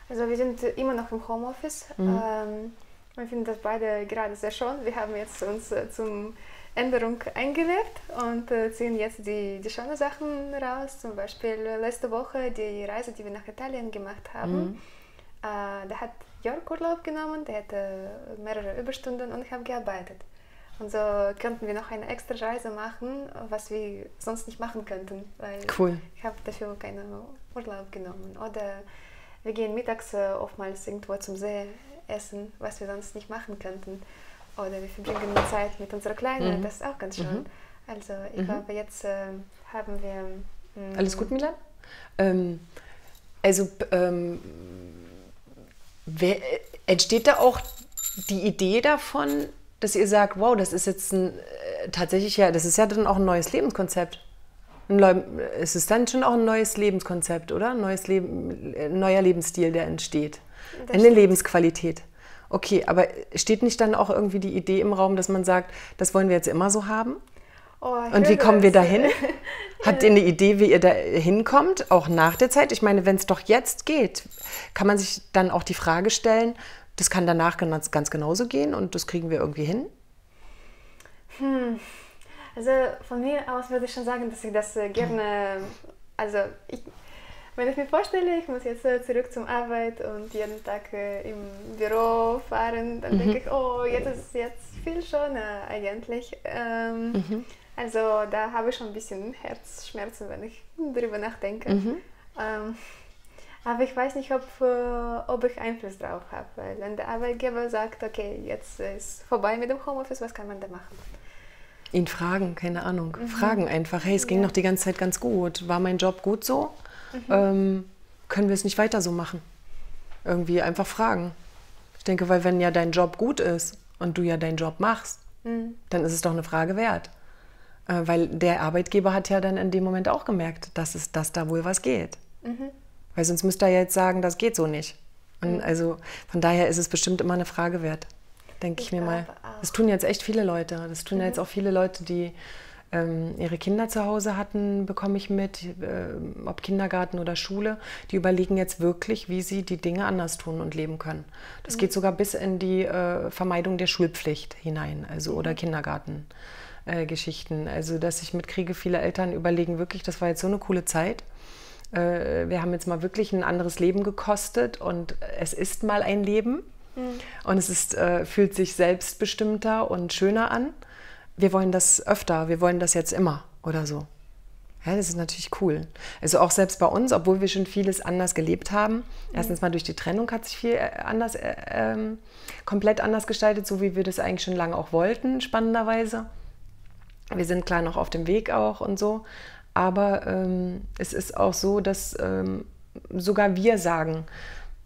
Also wir sind immer noch im Homeoffice. Mhm. Ähm, wir finden das beide gerade sehr schön. Wir haben jetzt uns äh, zum Änderung eingelebt und äh, ziehen jetzt die, die schönen Sachen raus. Zum Beispiel letzte Woche die Reise, die wir nach Italien gemacht haben. Mhm. Äh, da hat Jörg Urlaub genommen, der hatte mehrere Überstunden und ich habe gearbeitet. Und so könnten wir noch eine extra Reise machen, was wir sonst nicht machen könnten, weil cool. ich habe dafür keinen Urlaub genommen. Oder wir gehen mittags äh, oftmals irgendwo zum See essen, was wir sonst nicht machen könnten. Oder wir verbringen Zeit mit unserer Kleinen, mhm. das ist auch ganz schön. Mhm. Also ich mhm. glaube, jetzt äh, haben wir... Mh, mm, Alles gut, Milan? Ähm, also ähm, wer, entsteht da auch die Idee davon, dass ihr sagt, wow, das ist jetzt ein, äh, tatsächlich ja, das ist ja dann auch ein neues Lebenskonzept es ist dann schon auch ein neues Lebenskonzept, oder? Ein neues Leben, ein neuer Lebensstil, der entsteht. Das Eine stimmt. Lebensqualität. Okay, aber steht nicht dann auch irgendwie die Idee im Raum, dass man sagt, das wollen wir jetzt immer so haben? Oh, Und wie kommen wir dahin? Habt ihr eine Idee, wie ihr da hinkommt, auch nach der Zeit? Ich meine, wenn es doch jetzt geht, kann man sich dann auch die Frage stellen, das kann danach ganz, ganz genauso gehen und das kriegen wir irgendwie hin? Hm. Also von mir aus würde ich schon sagen, dass ich das äh, gerne, also ich, wenn ich mir vorstelle, ich muss jetzt äh, zurück zum Arbeit und jeden Tag äh, im Büro fahren, dann mhm. denke ich, oh, jetzt ist es jetzt viel schöner eigentlich. Ähm, mhm. Also da habe ich schon ein bisschen Herzschmerzen, wenn ich darüber nachdenke. Mhm. Ähm, aber ich weiß nicht, ob, ob ich Einfluss drauf habe, weil wenn der Arbeitgeber sagt, okay, jetzt ist vorbei mit dem Homeoffice, was kann man da machen? Ihn fragen, keine Ahnung. Mhm. Fragen einfach, hey, es ging ja. noch die ganze Zeit ganz gut. War mein Job gut so? Mhm. Ähm, können wir es nicht weiter so machen? Irgendwie einfach fragen. Ich denke, weil wenn ja dein Job gut ist und du ja deinen Job machst, mhm. dann ist es doch eine Frage wert. Äh, weil der Arbeitgeber hat ja dann in dem Moment auch gemerkt, dass, es, dass da wohl was geht. Mhm. Weil sonst müsste er jetzt sagen, das geht so nicht. Und mhm. also von daher ist es bestimmt immer eine Frage wert denke ich, ich, mir mal. Das tun jetzt echt viele Leute. Das tun mhm. jetzt auch viele Leute, die ähm, ihre Kinder zu Hause hatten, bekomme ich mit, äh, ob Kindergarten oder Schule, die überlegen jetzt wirklich, wie sie die Dinge anders tun und leben können. Das mhm. geht sogar bis in die äh, Vermeidung der Schulpflicht hinein, also oder mhm. Kindergartengeschichten. Äh, also, dass ich mitkriege, viele Eltern überlegen wirklich, das war jetzt so eine coole Zeit. Äh, wir haben jetzt mal wirklich ein anderes Leben gekostet und es ist mal ein Leben. Mhm. Und es ist, äh, fühlt sich selbstbestimmter und schöner an wir wollen das öfter, wir wollen das jetzt immer oder so. Ja, das ist natürlich cool. Also auch selbst bei uns, obwohl wir schon vieles anders gelebt haben. Erstens mal durch die Trennung hat sich viel äh, anders, äh, ähm, komplett anders gestaltet, so wie wir das eigentlich schon lange auch wollten, spannenderweise. Wir sind klar noch auf dem Weg auch und so. Aber ähm, es ist auch so, dass ähm, sogar wir sagen,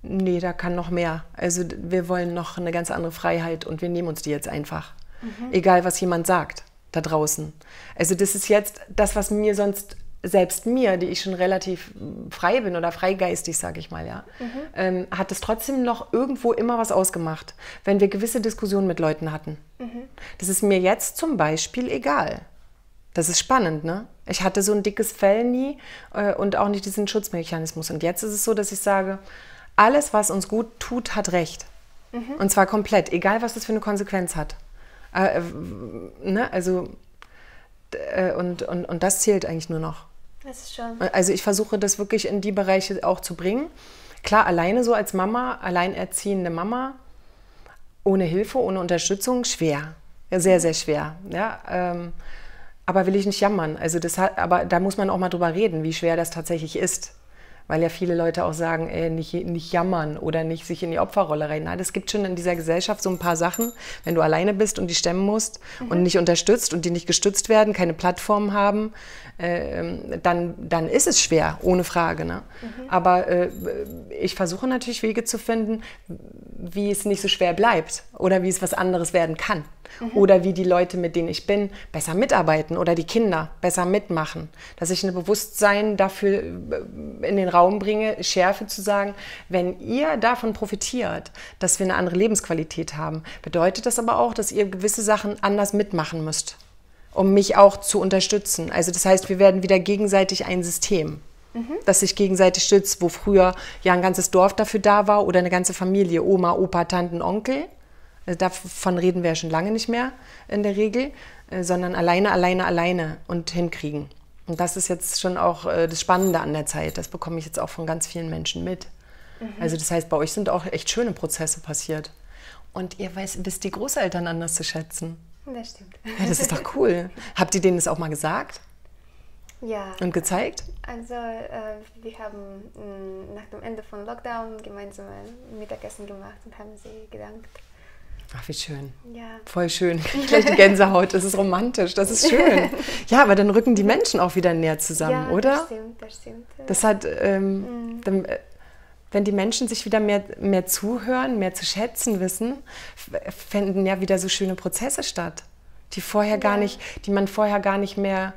nee, da kann noch mehr. Also wir wollen noch eine ganz andere Freiheit und wir nehmen uns die jetzt einfach. Mhm. Egal, was jemand sagt da draußen. Also das ist jetzt das, was mir sonst selbst mir, die ich schon relativ frei bin oder freigeistig, sage ich mal, ja, mhm. ähm, hat es trotzdem noch irgendwo immer was ausgemacht, wenn wir gewisse Diskussionen mit Leuten hatten. Mhm. Das ist mir jetzt zum Beispiel egal. Das ist spannend, ne? Ich hatte so ein dickes Fell nie äh, und auch nicht diesen Schutzmechanismus. Und jetzt ist es so, dass ich sage, alles, was uns gut tut, hat Recht. Mhm. Und zwar komplett, egal was das für eine Konsequenz hat. Äh, ne? Also, äh, und, und, und das zählt eigentlich nur noch. Das ist schon. Also ich versuche das wirklich in die Bereiche auch zu bringen. Klar, alleine so als Mama, alleinerziehende Mama, ohne Hilfe, ohne Unterstützung, schwer. Sehr, sehr schwer. Ja, ähm, aber will ich nicht jammern. Also das hat, aber da muss man auch mal drüber reden, wie schwer das tatsächlich ist weil ja viele Leute auch sagen, ey, nicht, nicht jammern oder nicht sich in die Opferrolle rein. Nein, es gibt schon in dieser Gesellschaft so ein paar Sachen, wenn du alleine bist und die stemmen musst mhm. und nicht unterstützt und die nicht gestützt werden, keine Plattform haben, äh, dann, dann ist es schwer, ohne Frage. Ne? Mhm. Aber äh, ich versuche natürlich Wege zu finden, wie es nicht so schwer bleibt oder wie es was anderes werden kann. Mhm. Oder wie die Leute, mit denen ich bin, besser mitarbeiten oder die Kinder besser mitmachen. Dass ich ein Bewusstsein dafür äh, in den Raum bringe, Schärfe zu sagen, wenn ihr davon profitiert, dass wir eine andere Lebensqualität haben, bedeutet das aber auch, dass ihr gewisse Sachen anders mitmachen müsst, um mich auch zu unterstützen. Also das heißt, wir werden wieder gegenseitig ein System. Mhm. das sich gegenseitig stützt, wo früher ja ein ganzes Dorf dafür da war oder eine ganze Familie, Oma, Opa, Tanten, Onkel. Also davon reden wir ja schon lange nicht mehr in der Regel, äh, sondern alleine, alleine, alleine und hinkriegen. Und das ist jetzt schon auch äh, das Spannende an der Zeit. Das bekomme ich jetzt auch von ganz vielen Menschen mit. Mhm. Also das heißt, bei euch sind auch echt schöne Prozesse passiert. Und ihr weiß, wisst die Großeltern anders zu schätzen. Das stimmt. Ja, das ist doch cool. Habt ihr denen das auch mal gesagt? Ja. Und gezeigt? Also äh, wir haben mh, mm, nach dem Ende von Lockdown gemeinsam ein Mittagessen gemacht und haben sie gedankt. Ach, wie schön. Ja. Voll schön. Gleich die Gänsehaut. Das ist romantisch. Das ist schön. Ja, aber dann rücken die Menschen auch wieder näher zusammen, ja, oder? Das stimmt, das stimmt. Das hat, ähm, mhm. dann, äh, wenn die Menschen sich wieder mehr, mehr zuhören, mehr zu schätzen wissen, finden ja wieder so schöne Prozesse statt, die vorher ja. gar nicht, die man vorher gar nicht mehr.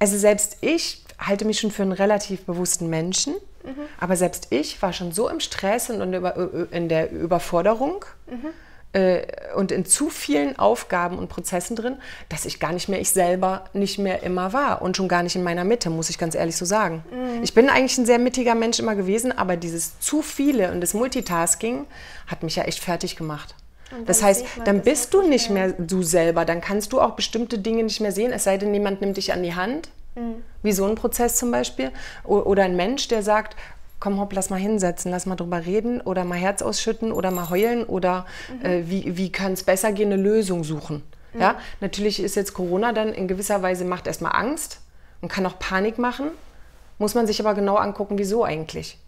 Also selbst ich halte mich schon für einen relativ bewussten Menschen Mhm. Aber selbst ich war schon so im Stress und in der Überforderung mhm. äh, und in zu vielen Aufgaben und Prozessen drin, dass ich gar nicht mehr ich selber nicht mehr immer war und schon gar nicht in meiner Mitte, muss ich ganz ehrlich so sagen. Mhm. Ich bin eigentlich ein sehr mittiger Mensch immer gewesen, aber dieses zu viele und das Multitasking hat mich ja echt fertig gemacht. Das heißt, dann bist du nicht mehr du selber, dann kannst du auch bestimmte Dinge nicht mehr sehen, es sei denn, jemand nimmt dich an die Hand Mhm. Wie so ein Prozess zum Beispiel. Oder ein Mensch, der sagt, komm hopp, lass mal hinsetzen, lass mal drüber reden oder mal Herz ausschütten oder mal heulen oder mhm. äh, wie, wie kann es besser gehen, eine Lösung suchen. Mhm. Ja, natürlich ist jetzt Corona dann in gewisser Weise macht erstmal Angst und kann auch Panik machen. Muss man sich aber genau angucken, wieso eigentlich.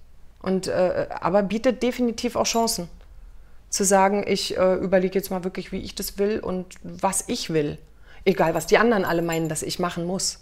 Und, äh, aber bietet definitiv auch Chancen. Zu sagen, ich äh, überlege jetzt mal wirklich, wie ich das will und was ich will. Egal, was die anderen alle meinen, dass ich machen muss.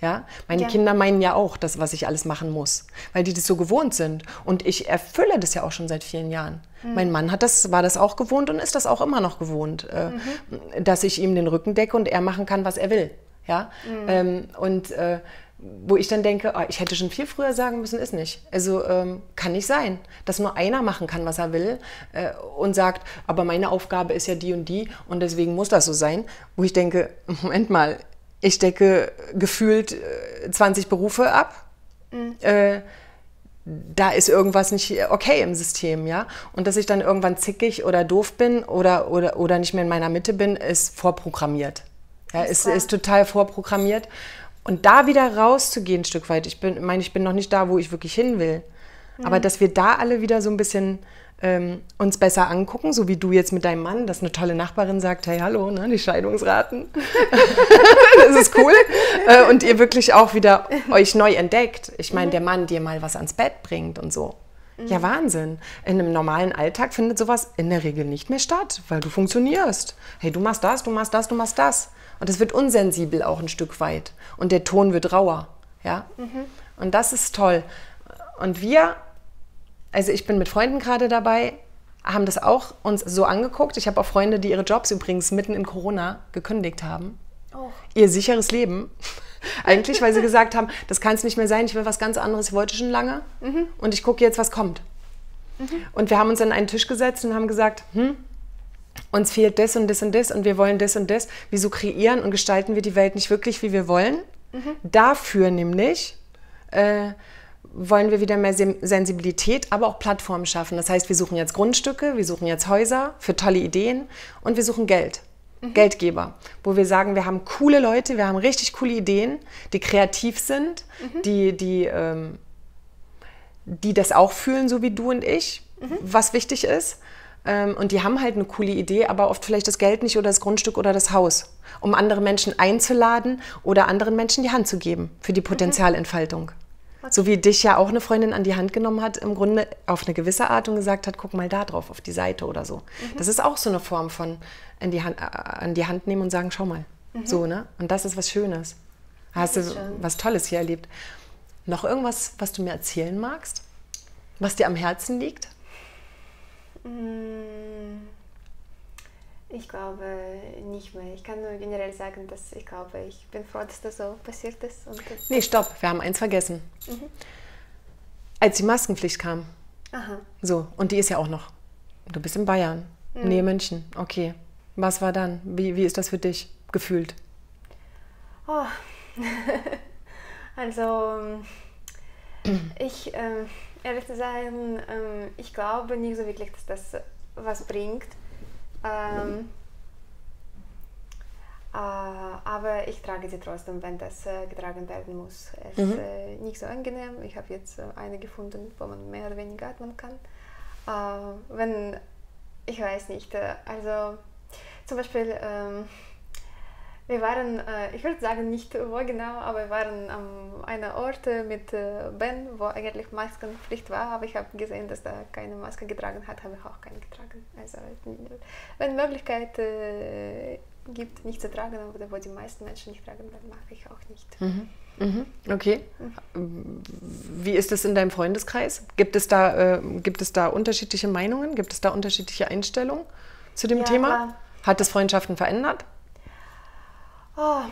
Ja, meine ja. Kinder meinen ja auch das, was ich alles machen muss, weil die das so gewohnt sind. Und ich erfülle das ja auch schon seit vielen Jahren. Mhm. Mein Mann hat das, war das auch gewohnt und ist das auch immer noch gewohnt, äh, mhm. dass ich ihm den Rücken decke und er machen kann, was er will. Ja, mhm. ähm, und äh, wo ich dann denke, oh, ich hätte schon viel früher sagen müssen, ist nicht. Also ähm, kann nicht sein, dass nur einer machen kann, was er will äh, und sagt, aber meine Aufgabe ist ja die und die und deswegen muss das so sein. Wo ich denke, Moment mal, ich decke gefühlt äh, 20 Berufe ab. Mhm. Äh, da ist irgendwas nicht okay im System, ja. Und dass ich dann irgendwann zickig oder doof bin oder, oder, oder nicht mehr in meiner Mitte bin, ist vorprogrammiert. Ja, ist, ist total vorprogrammiert. Und da wieder rauszugehen ein Stück weit, ich bin, meine, ich bin noch nicht da, wo ich wirklich hin will. Mhm. Aber dass wir da alle wieder so ein bisschen ähm, uns besser angucken, so wie du jetzt mit deinem Mann, dass eine tolle Nachbarin sagt, hey, hallo, ne, die Scheidungsraten. das ist cool. Äh, und ihr wirklich auch wieder euch neu entdeckt. Ich meine, mhm. der Mann dir mal was ans Bett bringt und so. Ja, mhm. Wahnsinn. In einem normalen Alltag findet sowas in der Regel nicht mehr statt, weil du funktionierst. Hey, du machst das, du machst das, du machst das. Und es wird unsensibel auch ein Stück weit. Und der Ton wird rauer. Ja? Mhm. Und das ist toll. Und wir, also ich bin mit Freunden gerade dabei, haben das auch uns so angeguckt. Ich habe auch Freunde, die ihre Jobs übrigens mitten in Corona gekündigt haben. Oh. Ihr sicheres Leben. Eigentlich, weil sie gesagt haben, das kann es nicht mehr sein, ich will was ganz anderes, ich wollte schon lange mhm. und ich gucke jetzt, was kommt. Mhm. Und wir haben uns an einen Tisch gesetzt und haben gesagt, hm, uns fehlt das und das und das und wir wollen das und das. Wieso kreieren und gestalten wir die Welt nicht wirklich, wie wir wollen? Mhm. Dafür nämlich äh, wollen wir wieder mehr Sensibilität, aber auch Plattformen schaffen. Das heißt, wir suchen jetzt Grundstücke, wir suchen jetzt Häuser für tolle Ideen und wir suchen Geld. Mhm. Geldgeber, wo wir sagen, wir haben coole Leute, wir haben richtig coole Ideen, die kreativ sind, mhm. die, die, ähm, die das auch fühlen, so wie du und ich, mhm. was wichtig ist. Ähm, und die haben halt eine coole Idee, aber oft vielleicht das Geld nicht oder das Grundstück oder das Haus, um andere Menschen einzuladen oder anderen Menschen die Hand zu geben für die mhm. Potenzialentfaltung. Okay. So wie dich ja auch eine Freundin an die Hand genommen hat, im Grunde auf eine gewisse Art und gesagt hat, guck mal da drauf, auf die Seite oder so. Mhm. Das ist auch so eine Form von in die Hand, äh, an die Hand nehmen und sagen, schau mal. Mhm. So, ne? Und das ist was Schönes. Hast du was Tolles hier erlebt. Noch irgendwas, was du mir erzählen magst? Was dir am Herzen liegt? Mm, ich glaube nicht mehr. Ich kann nur generell sagen, dass ich glaube, ich bin froh, dass das so passiert ist. Und nee, stopp, wir haben eins vergessen. Mhm. Als die Maskenpflicht kam. Aha. So, und die ist ja auch noch. Du bist in Bayern. Mhm. Nee, München. Okay. Was war dann? Wie, wie ist das für dich gefühlt? Oh. also, ich. Äh, ehrlich zu sein, ähm, ich glaube nicht so wirklich, dass das was bringt. Ähm, äh, aber ich trage sie trotzdem, wenn das äh, getragen werden muss. Es ist mhm. äh, nicht so angenehm. Ich habe jetzt äh, eine gefunden, wo man mehr oder weniger atmen kann. Äh, wenn, ich weiß nicht, äh, also zum Beispiel ähm, wir waren, äh, ich würde sagen nicht wo genau, aber wir waren an einer Ort mit äh, Ben, wo eigentlich Maskenpflicht war, aber ich habe gesehen, dass da keine Maske getragen hat, habe ich auch keine getragen. Also wenn Möglichkeit äh, gibt, nicht zu tragen, oder wo die meisten Menschen nicht tragen, dann mache ich auch nicht. Mhm. Mhm. Okay. Mhm. Wie ist es in deinem Freundeskreis? Gibt es, da, äh, gibt es da unterschiedliche Meinungen? Gibt es da unterschiedliche Einstellungen zu dem ja, Thema? Hat es Freundschaften verändert? Oh,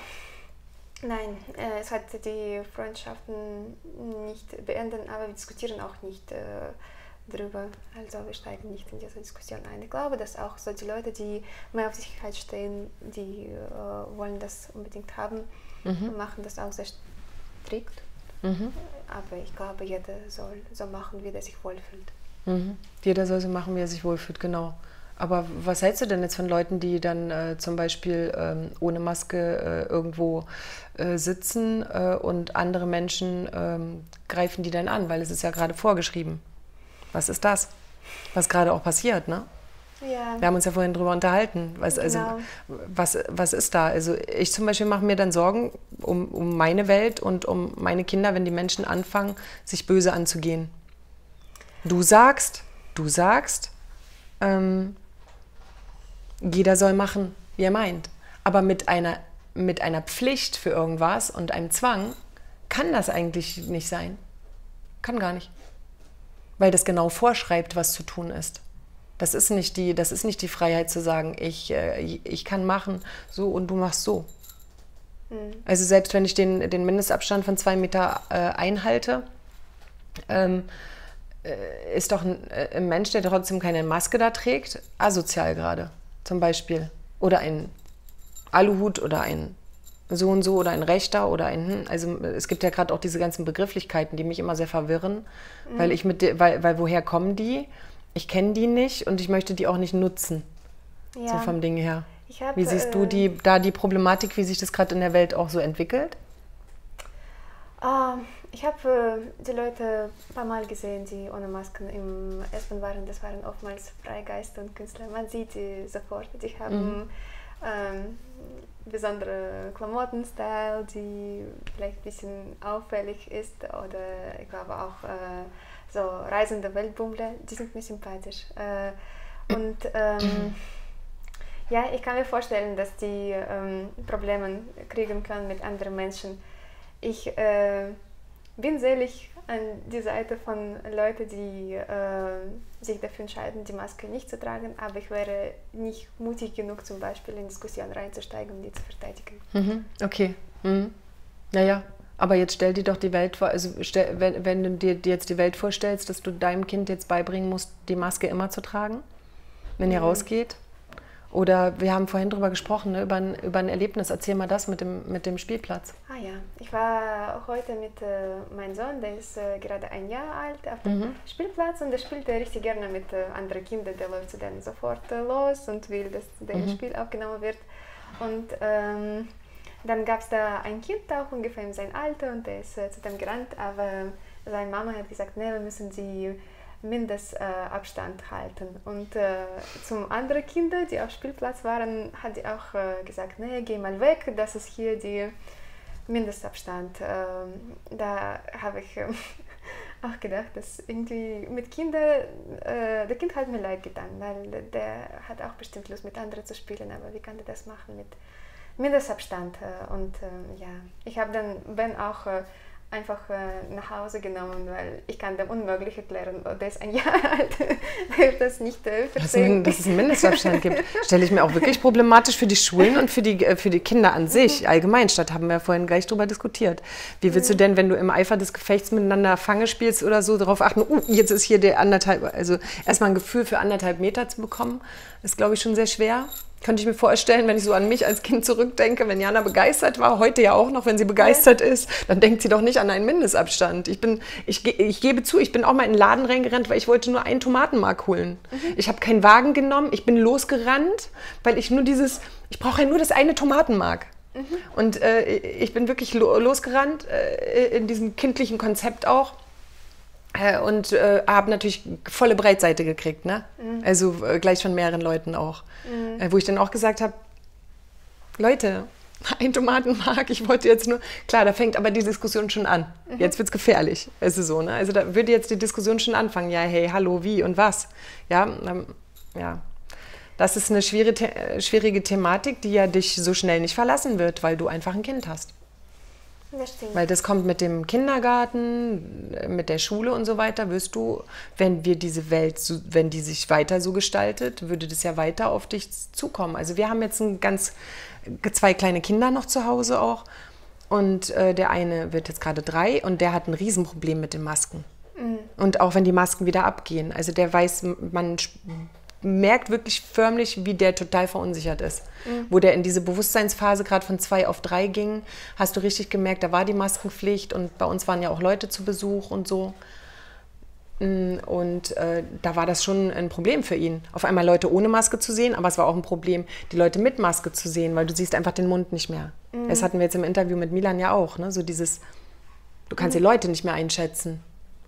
nein, äh, es hat die Freundschaften nicht beendet, aber wir diskutieren auch nicht äh, darüber. Also wir steigen nicht in diese Diskussion ein. Ich glaube, dass auch so die Leute, die mehr auf Sicherheit stehen, die äh, wollen das unbedingt haben, mhm. machen das auch sehr strikt. Mhm. Aber ich glaube, jeder soll so machen, wie er sich wohlfühlt. Mhm. Jeder soll so machen, wie er sich wohlfühlt, genau. Aber was hältst du denn jetzt von Leuten, die dann äh, zum Beispiel ähm, ohne Maske äh, irgendwo äh, sitzen äh, und andere Menschen ähm, greifen die dann an, weil es ist ja gerade vorgeschrieben. Was ist das? Was gerade auch passiert, ne? Ja. Wir haben uns ja vorhin darüber unterhalten. Was, also, genau. was, was ist da? Also ich zum Beispiel mache mir dann Sorgen um, um meine Welt und um meine Kinder, wenn die Menschen anfangen, sich böse anzugehen. Du sagst, du sagst, ähm, jeder soll machen, wie er meint. Aber mit einer, mit einer Pflicht für irgendwas und einem Zwang kann das eigentlich nicht sein. Kann gar nicht. Weil das genau vorschreibt, was zu tun ist. Das ist nicht die, das ist nicht die Freiheit zu sagen, ich, äh, ich kann machen so und du machst so. Mhm. Also selbst wenn ich den, den Mindestabstand von zwei Meter äh, einhalte, ähm, äh, ist doch ein, äh, ein, Mensch, der trotzdem keine Maske da trägt, asozial gerade, zum Beispiel. Oder ein Aluhut oder ein so und so oder ein Rechter oder ein, hm, also es gibt ja gerade auch diese ganzen Begrifflichkeiten, die mich immer sehr verwirren, mhm. weil ich mit, weil, weil woher kommen die? Ich kenne die nicht und ich möchte die auch nicht nutzen. Ja. So vom Ding her. Hab, wie siehst äh, du die, da die Problematik, wie sich das gerade in der Welt auch so entwickelt? Uh, ich habe äh, die Leute ein paar Mal gesehen, die ohne Masken im S-Bahn waren. Das waren oftmals Freigeister und Künstler. Man sieht sie sofort. Die haben mhm. ähm, besondere Klamotten-Style, die vielleicht ein bisschen auffällig ist. Oder ich glaube auch äh, so reisende Weltbummler, die sind mir sympathisch. Äh, und ähm, ja, ich kann mir vorstellen, dass die ähm, Probleme kriegen können mit anderen Menschen. Ich äh, bin selig an die Seite von Leuten, die äh, sich dafür entscheiden, die Maske nicht zu tragen, aber ich wäre nicht mutig genug, zum Beispiel in Diskussionen reinzusteigen und die zu verteidigen. Mhm. Okay. Mhm. Naja, aber jetzt stell dir doch die Welt vor, also stell, wenn, wenn du dir jetzt die Welt vorstellst, dass du deinem Kind jetzt beibringen musst, die Maske immer zu tragen, wenn ihr mhm. rausgeht oder wir haben vorhin darüber gesprochen, ne, über, ein, über ein Erlebnis. Erzähl mal das mit dem, mit dem Spielplatz. Ah ja, ich war heute mit äh, meinem Sohn, der ist äh, gerade ein Jahr alt, auf dem mhm. Spielplatz und der spielt richtig gerne mit äh, anderen Kindern. Der läuft zu denen sofort äh, los und will, dass das mhm. Spiel aufgenommen wird. Und ähm, dann gab es da ein Kind, auch ungefähr in seinem Alter, und der ist äh, zu dem gerannt, aber seine Mama hat gesagt, nee, wir müssen sie Mindestabstand äh, halten. Und äh, zum anderen Kinder, die auf Spielplatz waren, hat die auch äh, gesagt, nee, geh mal weg, das ist hier die Mindestabstand. Ähm, da habe ich ähm, auch gedacht, dass irgendwie mit Kindern, äh, der Kind hat mir leid getan, weil der hat auch bestimmt Lust mit anderen zu spielen, aber wie kann der das machen mit Mindestabstand? Äh, und ähm, ja, ich habe dann Ben auch äh, einfach äh, nach Hause genommen, weil ich kann dem unmöglich erklären, der ist ein Jahr alt, der das nicht äh, verstehen. Dass es einen Mindestabstand gibt, stelle ich mir auch wirklich problematisch für die Schulen und für die, äh, für die Kinder an sich. Mhm. Allgemein, statt haben wir vorhin gleich darüber diskutiert. Wie willst mhm. du denn, wenn du im Eifer des Gefechts miteinander Fange spielst oder so, darauf achten, uh, jetzt ist hier der anderthalb, also erstmal ein Gefühl für anderthalb Meter zu bekommen, ist, glaube ich, schon sehr schwer. Könnte ich mir vorstellen, wenn ich so an mich als Kind zurückdenke, wenn Jana begeistert war, heute ja auch noch, wenn sie begeistert ist, dann denkt sie doch nicht an einen Mindestabstand. Ich, bin, ich, ich gebe zu, ich bin auch mal in den Laden reingerannt, weil ich wollte nur einen Tomatenmark holen. Mhm. Ich habe keinen Wagen genommen, ich bin losgerannt, weil ich nur dieses, ich brauche ja nur das eine Tomatenmark. Mhm. Und äh, ich bin wirklich lo losgerannt, äh, in diesem kindlichen Konzept auch. Und äh, habe natürlich volle Breitseite gekriegt, ne? Mhm. Also äh, gleich von mehreren Leuten auch. Mhm. Äh, wo ich dann auch gesagt habe, Leute, ein Tomatenmark, ich wollte jetzt nur, klar, da fängt aber die Diskussion schon an. Mhm. Jetzt wird es gefährlich. Es ist so, ne? Also da würde jetzt die Diskussion schon anfangen. Ja, hey, hallo, wie und was? Ja, ähm, ja. Das ist eine schwierige, äh, schwierige Thematik, die ja dich so schnell nicht verlassen wird, weil du einfach ein Kind hast. Stimmt. Weil das kommt mit dem Kindergarten, mit der Schule und so weiter, wirst du, wenn wir diese Welt, wenn die sich weiter so gestaltet, würde das ja weiter auf dich zukommen. Also wir haben jetzt ein ganz, zwei kleine Kinder noch zu Hause auch und äh, der eine wird jetzt gerade drei und der hat ein Riesenproblem mit den Masken. Mhm. Und auch wenn die Masken wieder abgehen. Also der weiß, man merkt wirklich förmlich, wie der total verunsichert ist. Mhm. Wo der in diese Bewusstseinsphase gerade von zwei auf drei ging, hast du richtig gemerkt, da war die Maskenpflicht und bei uns waren ja auch Leute zu Besuch und so. Mm, und äh, da war das schon ein Problem für ihn, auf einmal Leute ohne Maske zu sehen, aber es war auch ein Problem, die Leute mit Maske zu sehen, weil du siehst einfach den Mund nicht mehr. Mhm. Das hatten wir jetzt im Interview mit Milan ja auch, ne? so dieses, du kannst mhm. die Leute nicht mehr einschätzen.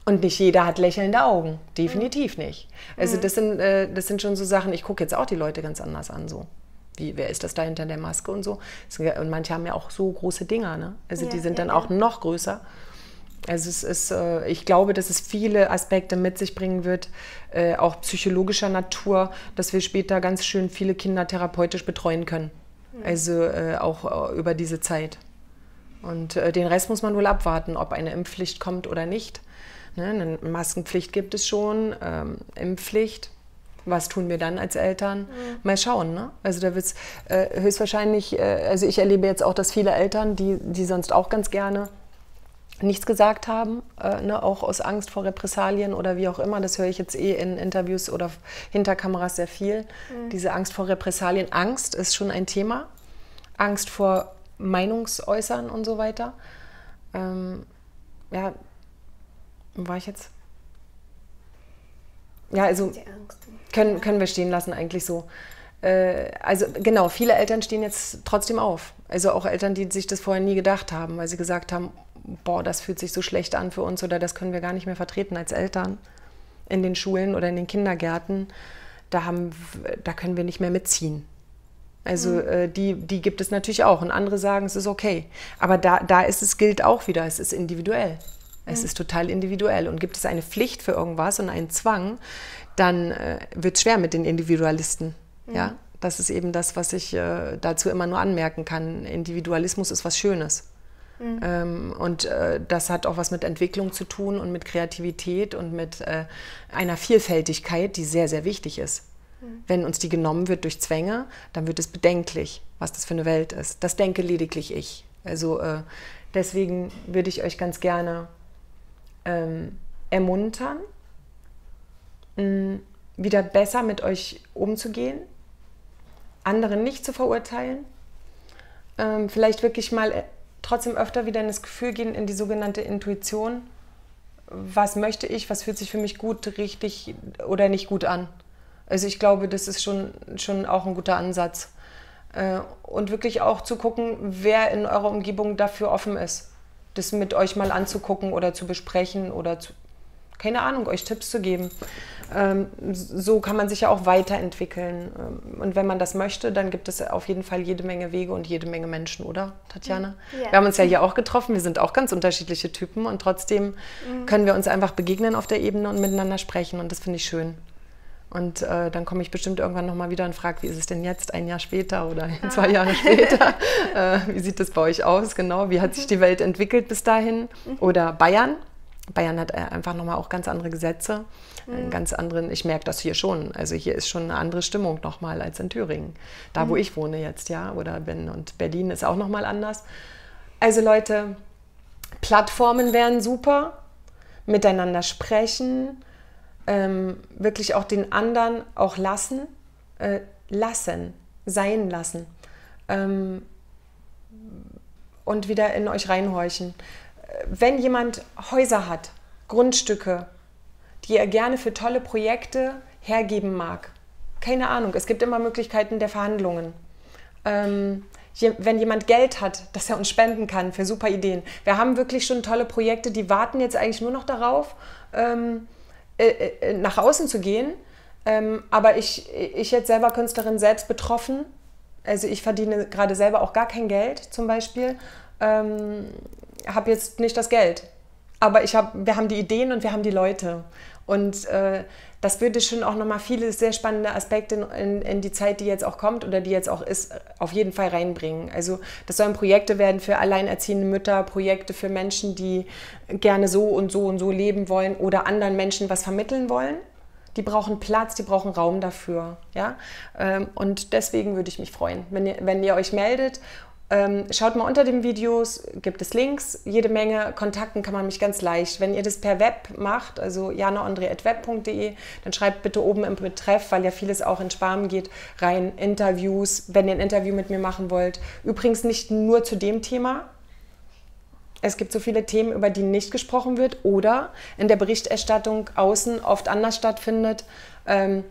Und nicht jeder hat lächelnde Augen. Definitiv nicht. Also das sind, äh, das sind schon so Sachen, ich gucke jetzt auch die Leute ganz anders an. So. Wie, wer ist das da hinter der Maske und so. Und manche haben ja auch so große Dinger. Ne? Also ja, die sind ja, dann ja. auch noch größer. Also es ist, äh, ich glaube, dass es viele Aspekte mit sich bringen wird, äh, auch psychologischer Natur, dass wir später ganz schön viele Kinder therapeutisch betreuen können. Mhm. Also äh, auch über diese Zeit. Und den Rest muss man wohl abwarten, ob eine Impfpflicht kommt oder nicht. Ne, eine Maskenpflicht gibt es schon, ähm, Impfpflicht. was tun wir dann als Eltern? Mhm. Mal schauen, ne? Also da wird es äh, höchstwahrscheinlich, äh, also ich erlebe jetzt auch, dass viele Eltern, die, die sonst auch ganz gerne nichts gesagt haben, äh, ne, auch aus Angst vor Repressalien oder wie auch immer. Das höre ich jetzt eh in Interviews oder hinter Kameras sehr viel. Mhm. Diese Angst vor Repressalien. Angst ist schon ein Thema. Angst vor Meinungsäußern und so weiter. Ähm, ja, wo war ich jetzt? Ja, also können, können wir stehen lassen eigentlich so. Äh, also genau, viele Eltern stehen jetzt trotzdem auf. Also auch Eltern, die sich das vorher nie gedacht haben, weil sie gesagt haben, boah, das fühlt sich so schlecht an für uns oder das können wir gar nicht mehr vertreten als Eltern in den Schulen oder in den Kindergärten. Da, haben, da können wir nicht mehr mitziehen. Also mhm. äh, die, die gibt es natürlich auch und andere sagen, es ist okay. Aber da, da ist es, gilt auch wieder, es ist individuell. Es ist total individuell. Und gibt es eine Pflicht für irgendwas und einen Zwang, dann äh, wird es schwer mit den Individualisten. Mhm. Ja? Das ist eben das, was ich äh, dazu immer nur anmerken kann. Individualismus ist was Schönes. Mhm. Ähm, und äh, das hat auch was mit Entwicklung zu tun und mit Kreativität und mit äh, einer Vielfältigkeit, die sehr, sehr wichtig ist. Mhm. Wenn uns die genommen wird durch Zwänge, dann wird es bedenklich, was das für eine Welt ist. Das denke lediglich ich. Also äh, deswegen würde ich euch ganz gerne ähm, ermuntern, mh, wieder besser mit euch umzugehen, andere nicht zu verurteilen, ähm, vielleicht wirklich mal äh, trotzdem öfter wieder in das Gefühl gehen, in die sogenannte Intuition. Was möchte ich, was fühlt sich für mich gut, richtig oder nicht gut an? Also ich glaube, das ist schon, schon auch ein guter Ansatz. Äh, und wirklich auch zu gucken, wer in eurer Umgebung dafür offen ist das mit euch mal anzugucken oder zu besprechen oder zu, keine Ahnung, euch Tipps zu geben. Ähm, so kann man sich ja auch weiterentwickeln. Ähm, und wenn man das möchte, dann gibt es auf jeden Fall jede Menge Wege und jede Menge Menschen, oder, Tatjana? Ja. Wir haben uns ja hier auch getroffen, wir sind auch ganz unterschiedliche Typen und trotzdem mhm. können wir uns einfach begegnen auf der Ebene und miteinander sprechen und das finde ich schön. Und äh, dann komme ich bestimmt irgendwann nochmal wieder und frage, wie ist es denn jetzt, ein Jahr später oder ah. zwei Jahre später? äh, wie sieht das bei euch aus? Genau, wie hat sich die Welt entwickelt bis dahin? Mhm. Oder Bayern? Bayern hat äh, einfach nochmal auch ganz andere Gesetze, einen mhm. ganz anderen, ich merke das hier schon, also hier ist schon eine andere Stimmung nochmal als in Thüringen, da wo mhm. ich wohne jetzt, ja, oder bin. Und Berlin ist auch nochmal anders. Also Leute, Plattformen wären super, miteinander sprechen, ähm, wirklich auch den anderen auch lassen, äh, lassen, sein lassen ähm, und wieder in euch reinhorchen. Wenn jemand Häuser hat, Grundstücke, die er gerne für tolle Projekte hergeben mag, keine Ahnung, es gibt immer Möglichkeiten der Verhandlungen. Ähm, wenn jemand Geld hat, das er uns spenden kann für super Ideen. Wir haben wirklich schon tolle Projekte, die warten jetzt eigentlich nur noch darauf, ähm, äh, äh, nach außen zu gehen. Ähm, aber ich, ich jetzt selber Künstlerin selbst betroffen. Also ich verdiene gerade selber auch gar kein Geld zum Beispiel. Ähm, habe jetzt nicht das Geld. Aber ich hab, wir haben die Ideen und wir haben die Leute. Und äh, das würde schon auch nochmal viele sehr spannende Aspekte in, in, die Zeit, die jetzt auch kommt oder die jetzt auch ist, auf jeden Fall reinbringen. Also das sollen Projekte werden für alleinerziehende Mütter, Projekte für Menschen, die gerne so und so und so leben wollen oder anderen Menschen was vermitteln wollen. Die brauchen Platz, die brauchen Raum dafür. Ja? Ähm, und deswegen würde ich mich freuen, wenn ihr, wenn ihr euch meldet ähm, schaut mal unter den Videos, gibt es Links, jede Menge. Kontakten kann man mich ganz leicht. Wenn ihr das per Web macht, also janaandre.web.de, dann schreibt bitte oben im Betreff, weil ja vieles auch in Spam geht, rein Interviews, wenn ihr ein Interview mit mir machen wollt. Übrigens nicht nur zu dem Thema. Es gibt so viele Themen, über die nicht gesprochen wird oder in der Berichterstattung außen oft anders stattfindet. Ähm,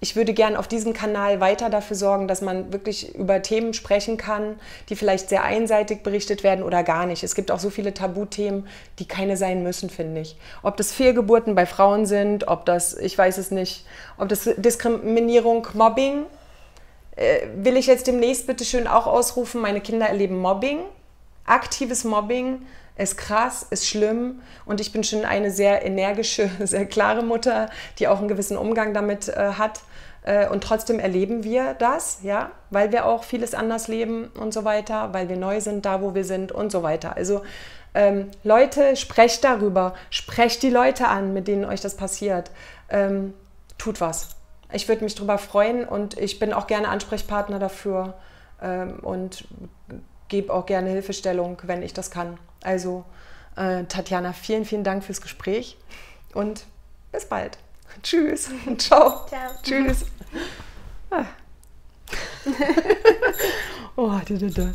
ich würde gern auf diesem Kanal weiter dafür sorgen, dass man wirklich über Themen sprechen kann, die vielleicht sehr einseitig berichtet werden oder gar nicht. Es gibt auch so viele Tabuthemen, die keine sein müssen, finde ich. Ob das Fehlgeburten bei Frauen sind, ob das, ich weiß es nicht, ob das Diskriminierung, Mobbing, äh, will ich jetzt demnächst bitte schön auch ausrufen, meine Kinder erleben Mobbing, aktives Mobbing, ist krass, ist schlimm und ich bin schon eine sehr energische, sehr klare Mutter, die auch einen gewissen Umgang damit äh, hat. Äh, und trotzdem erleben wir das, ja, weil wir auch vieles anders leben und so weiter, weil wir neu sind da, wo wir sind und so weiter. Also ähm, Leute, sprecht darüber, sprecht die Leute an, mit denen euch das passiert. Ähm, tut was. Ich würde mich darüber freuen und ich bin auch gerne Ansprechpartner dafür ähm, und gebe auch gerne Hilfestellung, wenn ich das kann. Also äh, Tatjana, vielen, vielen Dank fürs Gespräch und bis bald. Tschüss. Ciao. Ciao. Tschüss. Ah. oh, da, da, da.